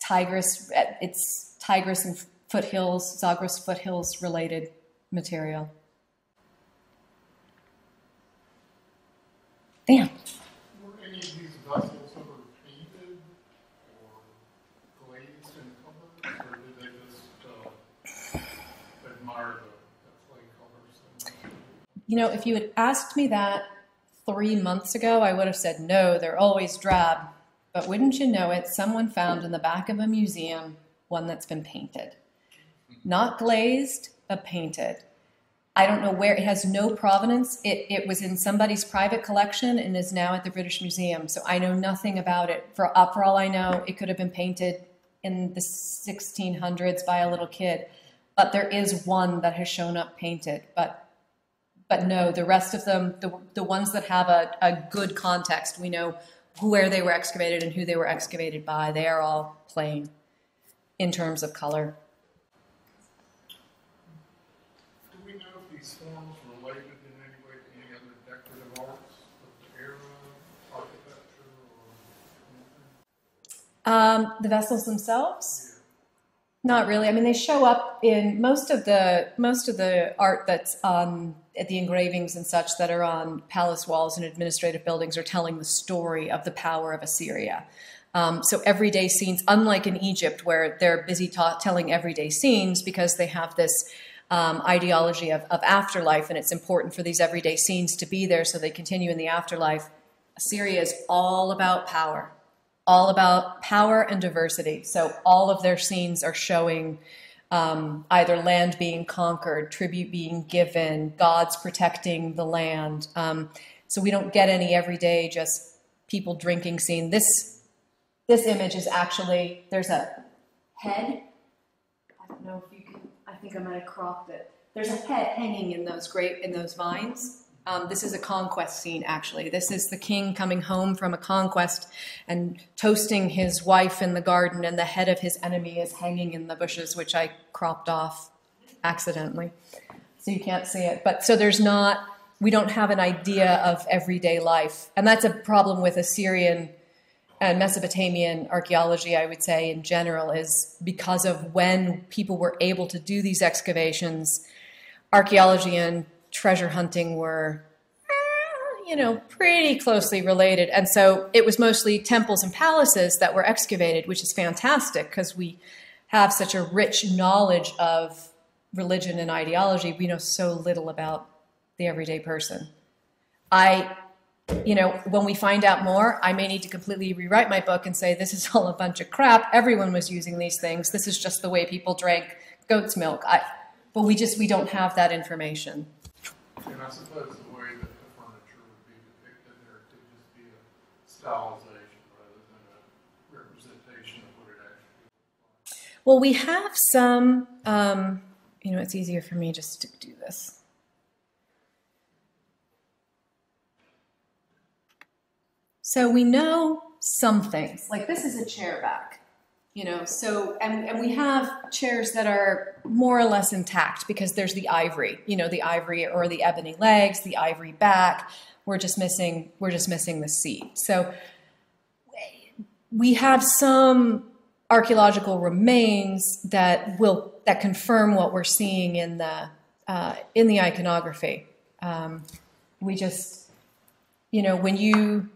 Tigris, it's Tigris and foothills, Zagros foothills related material. Damn. Were any of these vessels ever painted or glazed in colors, or did they just uh, admire the, the clay colors? You know, if you had asked me that three months ago, I would have said no, they're always drab. But wouldn't you know it, someone found in the back of a museum one that's been painted. Not glazed, but painted. I don't know where, it has no provenance. It, it was in somebody's private collection and is now at the British Museum. So I know nothing about it. For, uh, for all I know, it could have been painted in the 1600s by a little kid. But there is one that has shown up painted. But, but no, the rest of them, the, the ones that have a, a good context, we know where they were excavated and who they were excavated by. They are all plain in terms of color. Do we know if these forms related in any way to any other decorative arts of the era, architecture, or Um, the vessels themselves? Not really. I mean, they show up in most of the most of the art that's on at the engravings and such that are on palace walls and administrative buildings are telling the story of the power of Assyria. Um, so everyday scenes, unlike in Egypt where they're busy ta- telling everyday scenes because they have this um, ideology of, of afterlife, and it's important for these everyday scenes to be there so they continue in the afterlife. Assyria is all about power, all about power and diversity. So all of their scenes are showing um, either land being conquered, tribute being given, gods protecting the land. Um, so we don't get any everyday just people drinking scene. This this image is actually there's a head. I don't know if you can. I think I might have cropped it. There's a head hanging in those grape in those vines. Um, this is a conquest scene, actually. This is the king coming home from a conquest and toasting his wife in the garden, and the head of his enemy is hanging in the bushes, which I cropped off accidentally. So you can't see it. But so there's not, we don't have an idea of everyday life. And that's a problem with Assyrian and Mesopotamian archaeology, I would say, in general, is because of when people were able to do these excavations, archaeology and treasure hunting were, eh, you know, pretty closely related. And so it was mostly temples and palaces that were excavated, which is fantastic because we have such a rich knowledge of religion and ideology. We know so little about the everyday person. I, you know, when we find out more, I may need to completely rewrite my book and say, this is all a bunch of crap. Everyone was using these things. This is just the way people drank goat's milk. I, but we just, we don't have that information. And I suppose the way that the furniture would be depicted there could just be a stylization rather than a representation of what it actually looks like. Well, we have some, um, you know, it's easier for me just to do this. So we know some things, like this is a chair back, you know, so, and, and we have chairs that are more or less intact because there's the ivory, you know, the ivory or the ebony legs, the ivory back. We're just missing, we're just missing the seat. So we have some archaeological remains that will that confirm what we're seeing in the uh, in the iconography. Um, we just, you know, when you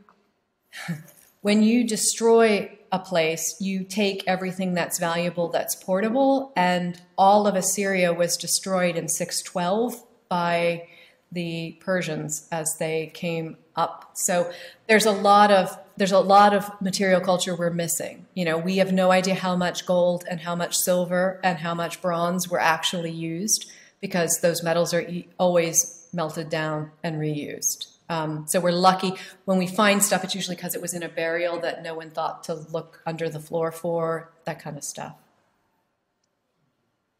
when you destroy a place, you take everything that's valuable, that's portable, and all of Assyria was destroyed in 612 by the Persians as they came up. So there's a lot of there's a lot of material culture we're missing. You know, we have no idea how much gold and how much silver and how much bronze were actually used because those metals are always melted down and reused. Um, so we're lucky when we find stuff, it's usually because it was in a burial that no one thought to look under the floor for, that kind of stuff.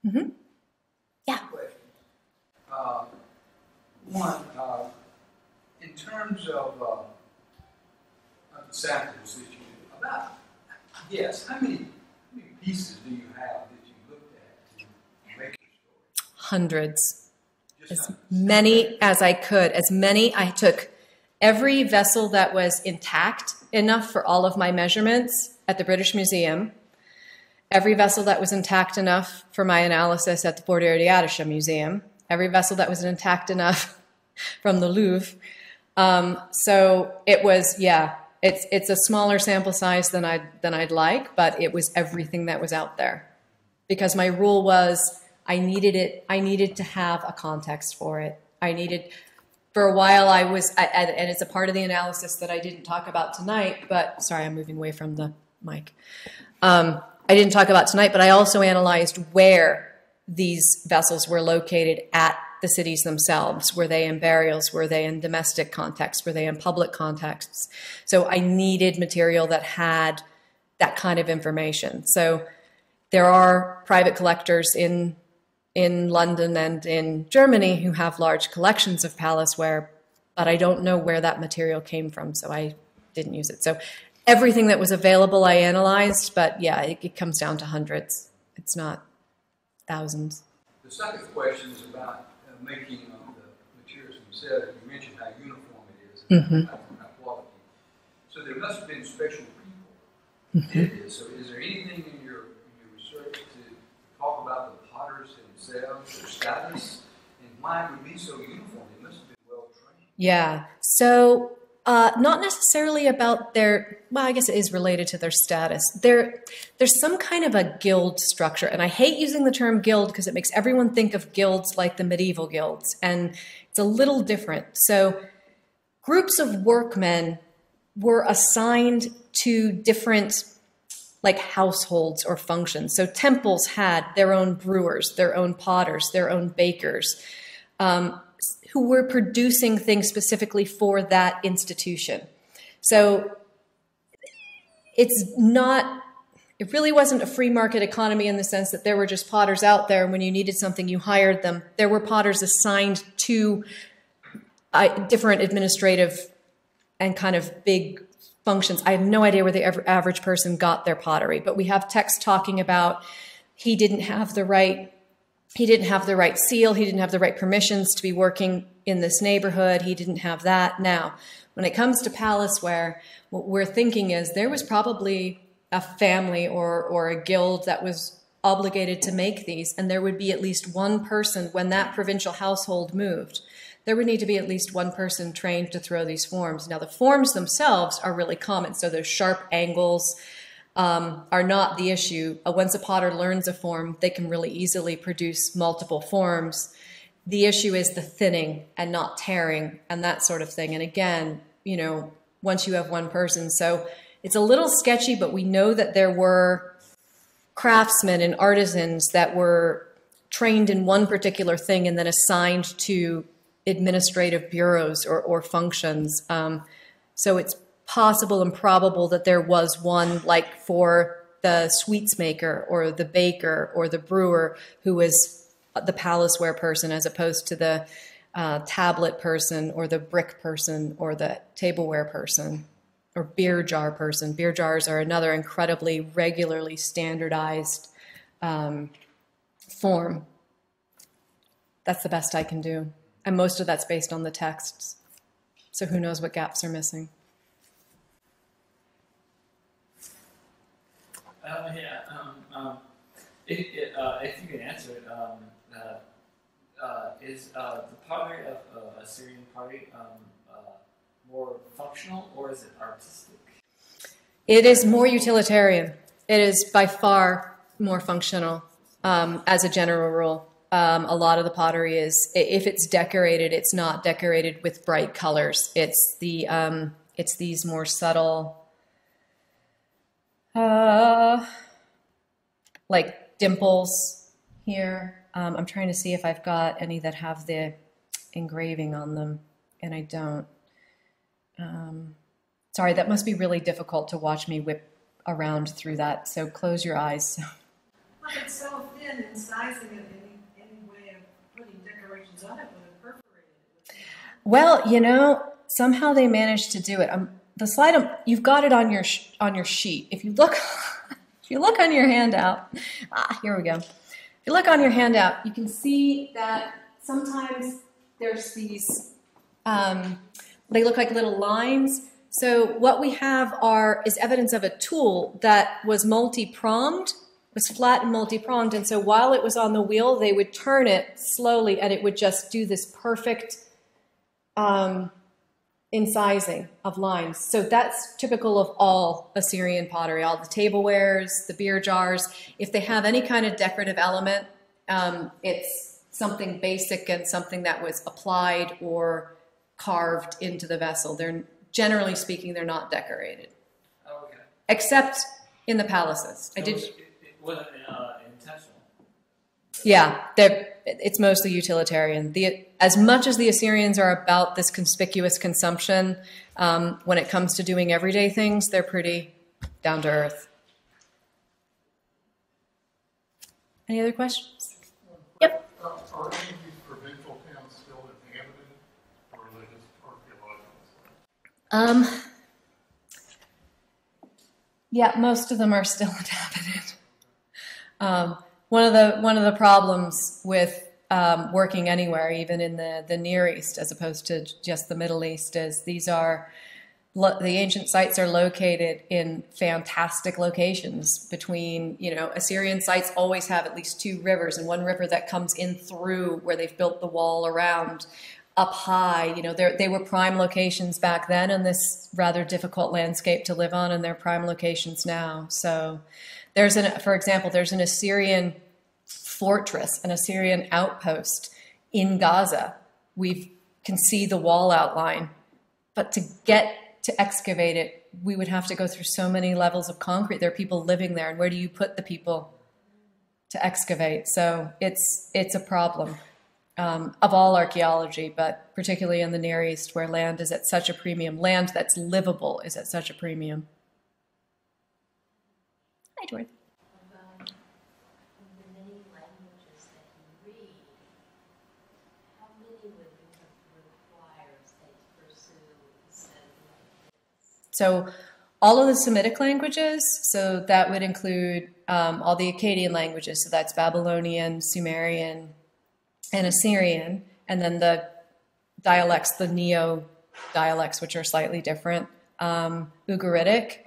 Mm-hmm. Yeah. Uh, one, uh, in terms of, uh, of the samples that you about, yes, how many, how many pieces do you have that you looked at to make your story? Hundreds Just as many as I could, as many. I took every vessel that was intact enough for all of my measurements at the British Museum, every vessel that was intact enough for my analysis at the Vorderasiatisches Museum, every vessel that was intact enough from the Louvre. Um, so it was, yeah, it's it's a smaller sample size than I than I'd like, but it was everything that was out there because my rule was I needed it. I needed to have a context for it. I needed, for a while, I was, I- and, it's a part of the analysis that I didn't talk about tonight. But sorry, I'm moving away from the mic. Um, I didn't talk about tonight, but I also analyzed where these vessels were located at the cities themselves. Were they in burials? Were they in domestic contexts? Were they in public contexts? So I needed material that had that kind of information. So there are private collectors in in London and in Germany who have large collections of palace ware, but I don't know where that material came from, so I didn't use it. So everything that was available I analyzed, but yeah, it, it comes down to hundreds. It's not thousands. The second question is about uh, making of the materials themselves. You mentioned how uniform it is and how, how quality. So there must have been special people did this. So is there anything in your, in your research to talk about the themselves, their status, and it would be so uniform? They must have been well trained. Yeah. So uh, not necessarily about their. Well, I guess it is related to their status. There, there's some kind of a guild structure, and I hate using the term guild because it makes everyone think of guilds like the medieval guilds, and it's a little different. So, groups of workmen were assigned to different like households or functions. So temples had their own brewers, their own potters, their own bakers, um, who were producing things specifically for that institution. So it's not, it really wasn't a free market economy in the sense that there were just potters out there, and when you needed something, you hired them. There were potters assigned to uh, different administrative and kind of big functions. I have no idea where the average person got their pottery, but we have text talking about he didn't have the right he didn't have the right seal, he didn't have the right permissions to be working in this neighborhood, he didn't have that. Now, when it comes to Palaceware, what we're thinking is there was probably a family or or a guild that was obligated to make these and there would be at least one person when that provincial household moved there would need to be at least one person trained to throw these forms. Now, the forms themselves are really common, so those sharp angles um, are not the issue. Uh, once a potter learns a form, they can really easily produce multiple forms. The issue is the thinning and not tearing and that sort of thing. And again, you know, once you have one person, so it's a little sketchy, but we know that there were craftsmen and artisans that were trained in one particular thing and then assigned to administrative bureaus or, or functions. Um, so it's possible and probable that there was one like for the sweets maker or the baker or the brewer who was the palaceware person as opposed to the uh, tablet person or the brick person or the tableware person or beer jar person. Beer jars are another incredibly regularly standardized um, form. That's the best I can do. And most of that's based on the texts. So who knows what gaps are missing? Uh, yeah, um, um, if, uh, if you can answer it, um, uh, uh is uh, the pottery of uh, Assyrian pottery um, more functional or is it artistic? It is more utilitarian. It is by far more functional um, as a general rule. Um, a lot of the pottery is if it's decorated, it's not decorated with bright colors. It's the um, it's these more subtle, uh, like dimples here. Um, I'm trying to see if I've got any that have the engraving on them, and I don't. Um, sorry, that must be really difficult to watch me whip around through that. So close your eyes. Well, it's so thin and sizing it Well, you know, somehow they managed to do it. Um, the slide, um, you've got it on your on your sheet. If you look, if you look on your handout, ah, here we go. If you look on your handout, you can see that sometimes there's these. Um, they look like little lines. So what we have are is evidence of a tool that was multi-pronged, was flat and multi-pronged, and so while it was on the wheel, they would turn it slowly, and it would just do this perfect um, incising of lines. So that's typical of all Assyrian pottery, all the tablewares, the beer jars. If they have any kind of decorative element, um, it's something basic and something that was applied or carved into the vessel. They're generally speaking, they're not decorated. Oh, okay. Except in the palaces. I did. It, it wasn't uh, intentional. Yeah, it's mostly utilitarian. The, as much as the Assyrians are about this conspicuous consumption, um, when it comes to doing everyday things, they're pretty down to earth. Any other questions? Yep. Uh, are any of these provincial towns still inhabited, or are they just archaeological? Um, yeah, most of them are still inhabited. Um, one of the one of the problems with um, working anywhere, even in the the Near East, as opposed to just the Middle East, is these are the ancient sites are located in fantastic locations between you know assyrian sites always have at least two rivers and one river that comes in through where they've built the wall around up high. You know, they were prime locations back then in this rather difficult landscape to live on, and they're prime locations now. So there's an, for example, there's an Assyrian fortress, an Assyrian outpost in Gaza. We can see the wall outline, but to get to excavate it, we would have to go through so many levels of concrete. There are people living there, and where do you put the people to excavate? So it's it's a problem um, of all archaeology, but particularly in the Near East, where land is at such a premium. Land that's livable is at such a premium. Hi, Dorothy. So all of the Semitic languages, so that would include um, all the Akkadian languages, so that's Babylonian, Sumerian, and Assyrian, and then the dialects, the Neo dialects, which are slightly different. Um, Ugaritic.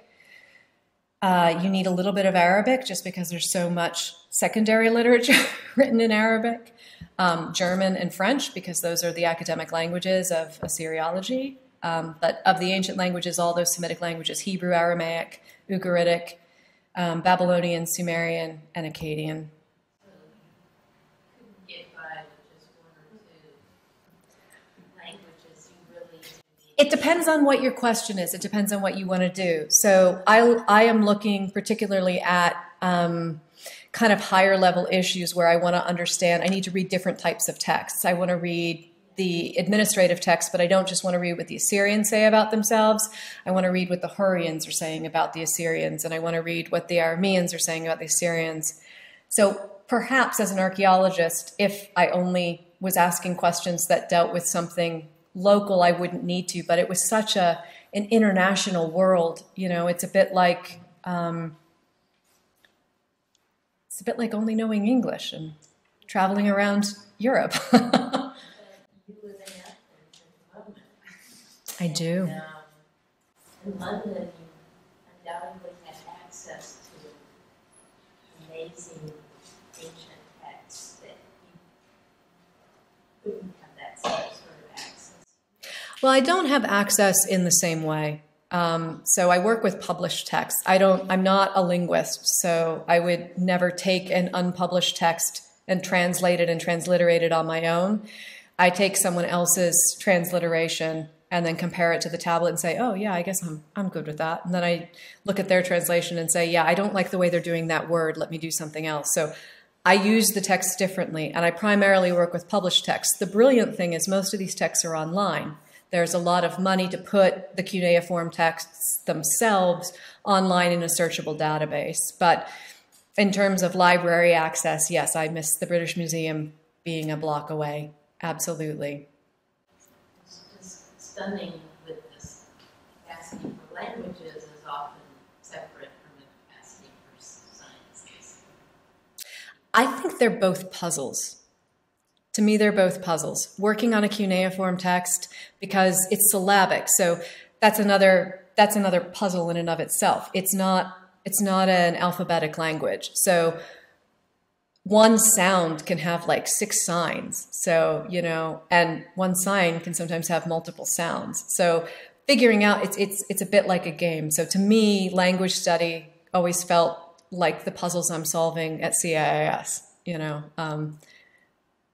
Uh, you need a little bit of Arabic just because there's so much secondary literature written in Arabic. Um, German and French because those are the academic languages of Assyriology. Um, but of the ancient languages, all those Semitic languages Hebrew, Aramaic, Ugaritic, um, Babylonian, Sumerian, and Akkadian. It depends on what your question is. It depends on what you want to do. So I, I am looking particularly at um, kind of higher level issues where I want to understand. I need to read different types of texts. I want to read the administrative text, but I don't just want to read what the Assyrians say about themselves. I want to read what the Hurrians are saying about the Assyrians, and I want to read what the Arameans are saying about the Assyrians. So perhaps as an archaeologist, if I only was asking questions that dealt with something local, I wouldn't need to, but it was such a an international world. You know, it's a bit like um, it's a bit like only knowing English and traveling around Europe. I do. Um, in London, you undoubtedly have access to amazing ancient texts that you couldn't have that sort of access. Well, I don't have access in the same way. Um, so I work with published texts. I don't. I'm not a linguist, so I would never take an unpublished text and translate it and transliterate it on my own. I take someone else's transliteration and then compare it to the tablet and say, oh, yeah, I guess I'm, I'm good with that. And then I look at their translation and say, yeah, I don't like the way they're doing that word. Let me do something else. So I use the text differently, and I primarily work with published texts. The brilliant thing is most of these texts are online. There's a lot of money to put the cuneiform texts themselves online in a searchable database. But in terms of library access, yes, I miss the British Museum being a block away. Absolutely It's stunning with this capacity for languages is often separate from the capacity for sciences. I think they're both puzzles. To me, they're both puzzles. Working on a cuneiform text because it's syllabic, so that's another that's another puzzle in and of itself. It's not it's not an alphabetic language, so one sound can have like six signs. So, you know, and one sign can sometimes have multiple sounds. So figuring out it's it's it's a bit like a game. So to me, language study always felt like the puzzles I'm solving at CIIS, you know. Um,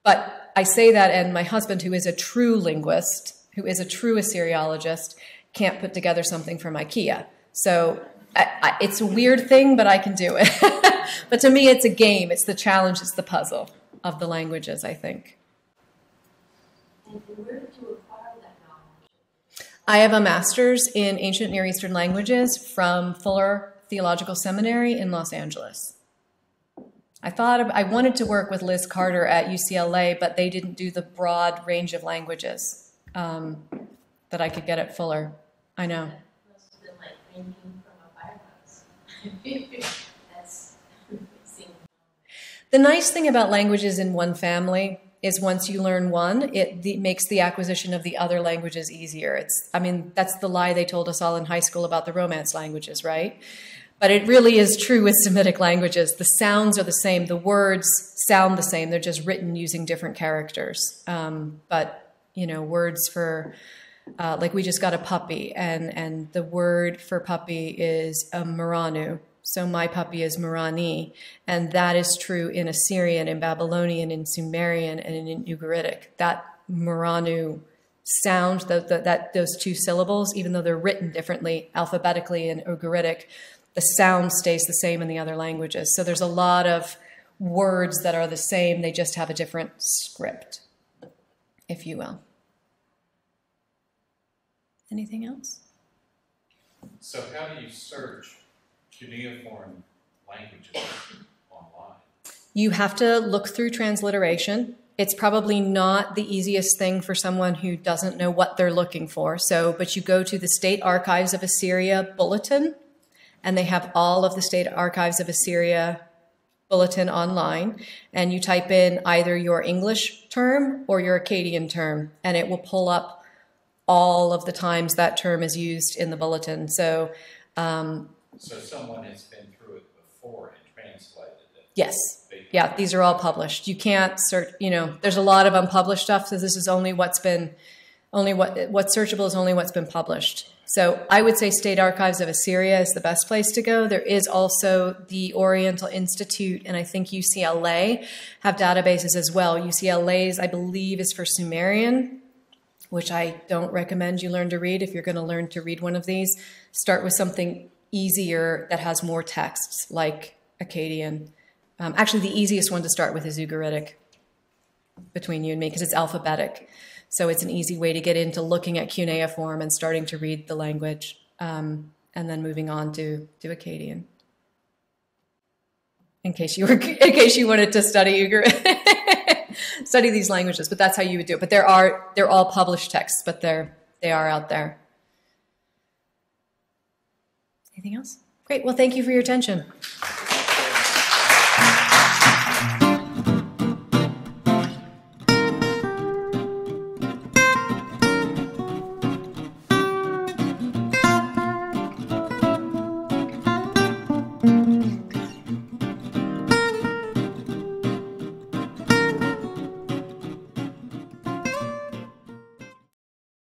but I say that, and my husband, who is a true linguist, who is a true Assyriologist, can't put together something from IKEA. So I, I, it's a weird thing, but I can do it. but to me, it's a game. It's the challenge. It's the puzzle of the languages. I think. I have a master's in ancient Near Eastern languages from Fuller Theological Seminary in Los Angeles. I thought of, I wanted to work with Liz Carter at UCLA, but they didn't do the broad range of languages um, that I could get at Fuller. I know. the nice thing about languages in one family is once you learn one, it the, makes the acquisition of the other languages easier. It's, I mean, that's the lie they told us all in high school about the Romance languages, right? But it really is true with Semitic languages. The sounds are the same. The words sound the same. They're just written using different characters. Um, but you know, words for, uh, like we just got a puppy, and, and the word for puppy is a Maranu. So my puppy is Marani, and that is true in Assyrian, in Babylonian, in Sumerian, and in Ugaritic. That Maranu sound, the, the, that those two syllables, even though they're written differently alphabetically in Ugaritic, the sound stays the same in the other languages. So there's a lot of words that are the same, they just have a different script, if you will. Anything else? So how do you search cuneiform languages online? You have to look through transliteration. It's probably not the easiest thing for someone who doesn't know what they're looking for. So, but you go to the State Archives of Assyria bulletin, and they have all of the State Archives of Assyria bulletin online, and you type in either your English term or your Akkadian term, and it will pull up all of the times that term is used in the bulletin. So, um, So someone has been through it before and translated it. yes, yeah, these are all published. You can't search, you know, there's a lot of unpublished stuff, so this is only what's been, only what, what's searchable is only what's been published. So I would say State Archives of Assyria is the best place to go. There is also the Oriental Institute and I think UCLA have databases as well. UCLA's, I believe, is for Sumerian, which I don't recommend you learn to read. If you're going to learn to read one of these, start with something easier that has more texts, like Akkadian. Um, actually, the easiest one to start with is Ugaritic, between you and me, because it's alphabetic. So it's an easy way to get into looking at cuneiform and starting to read the language, um, and then moving on to to Akkadian. In case you were, in case you wanted to study study these languages, but that's how you would do it. But there are they're all published texts, but they're they are out there. Anything else? Great. Well, thank you for your attention.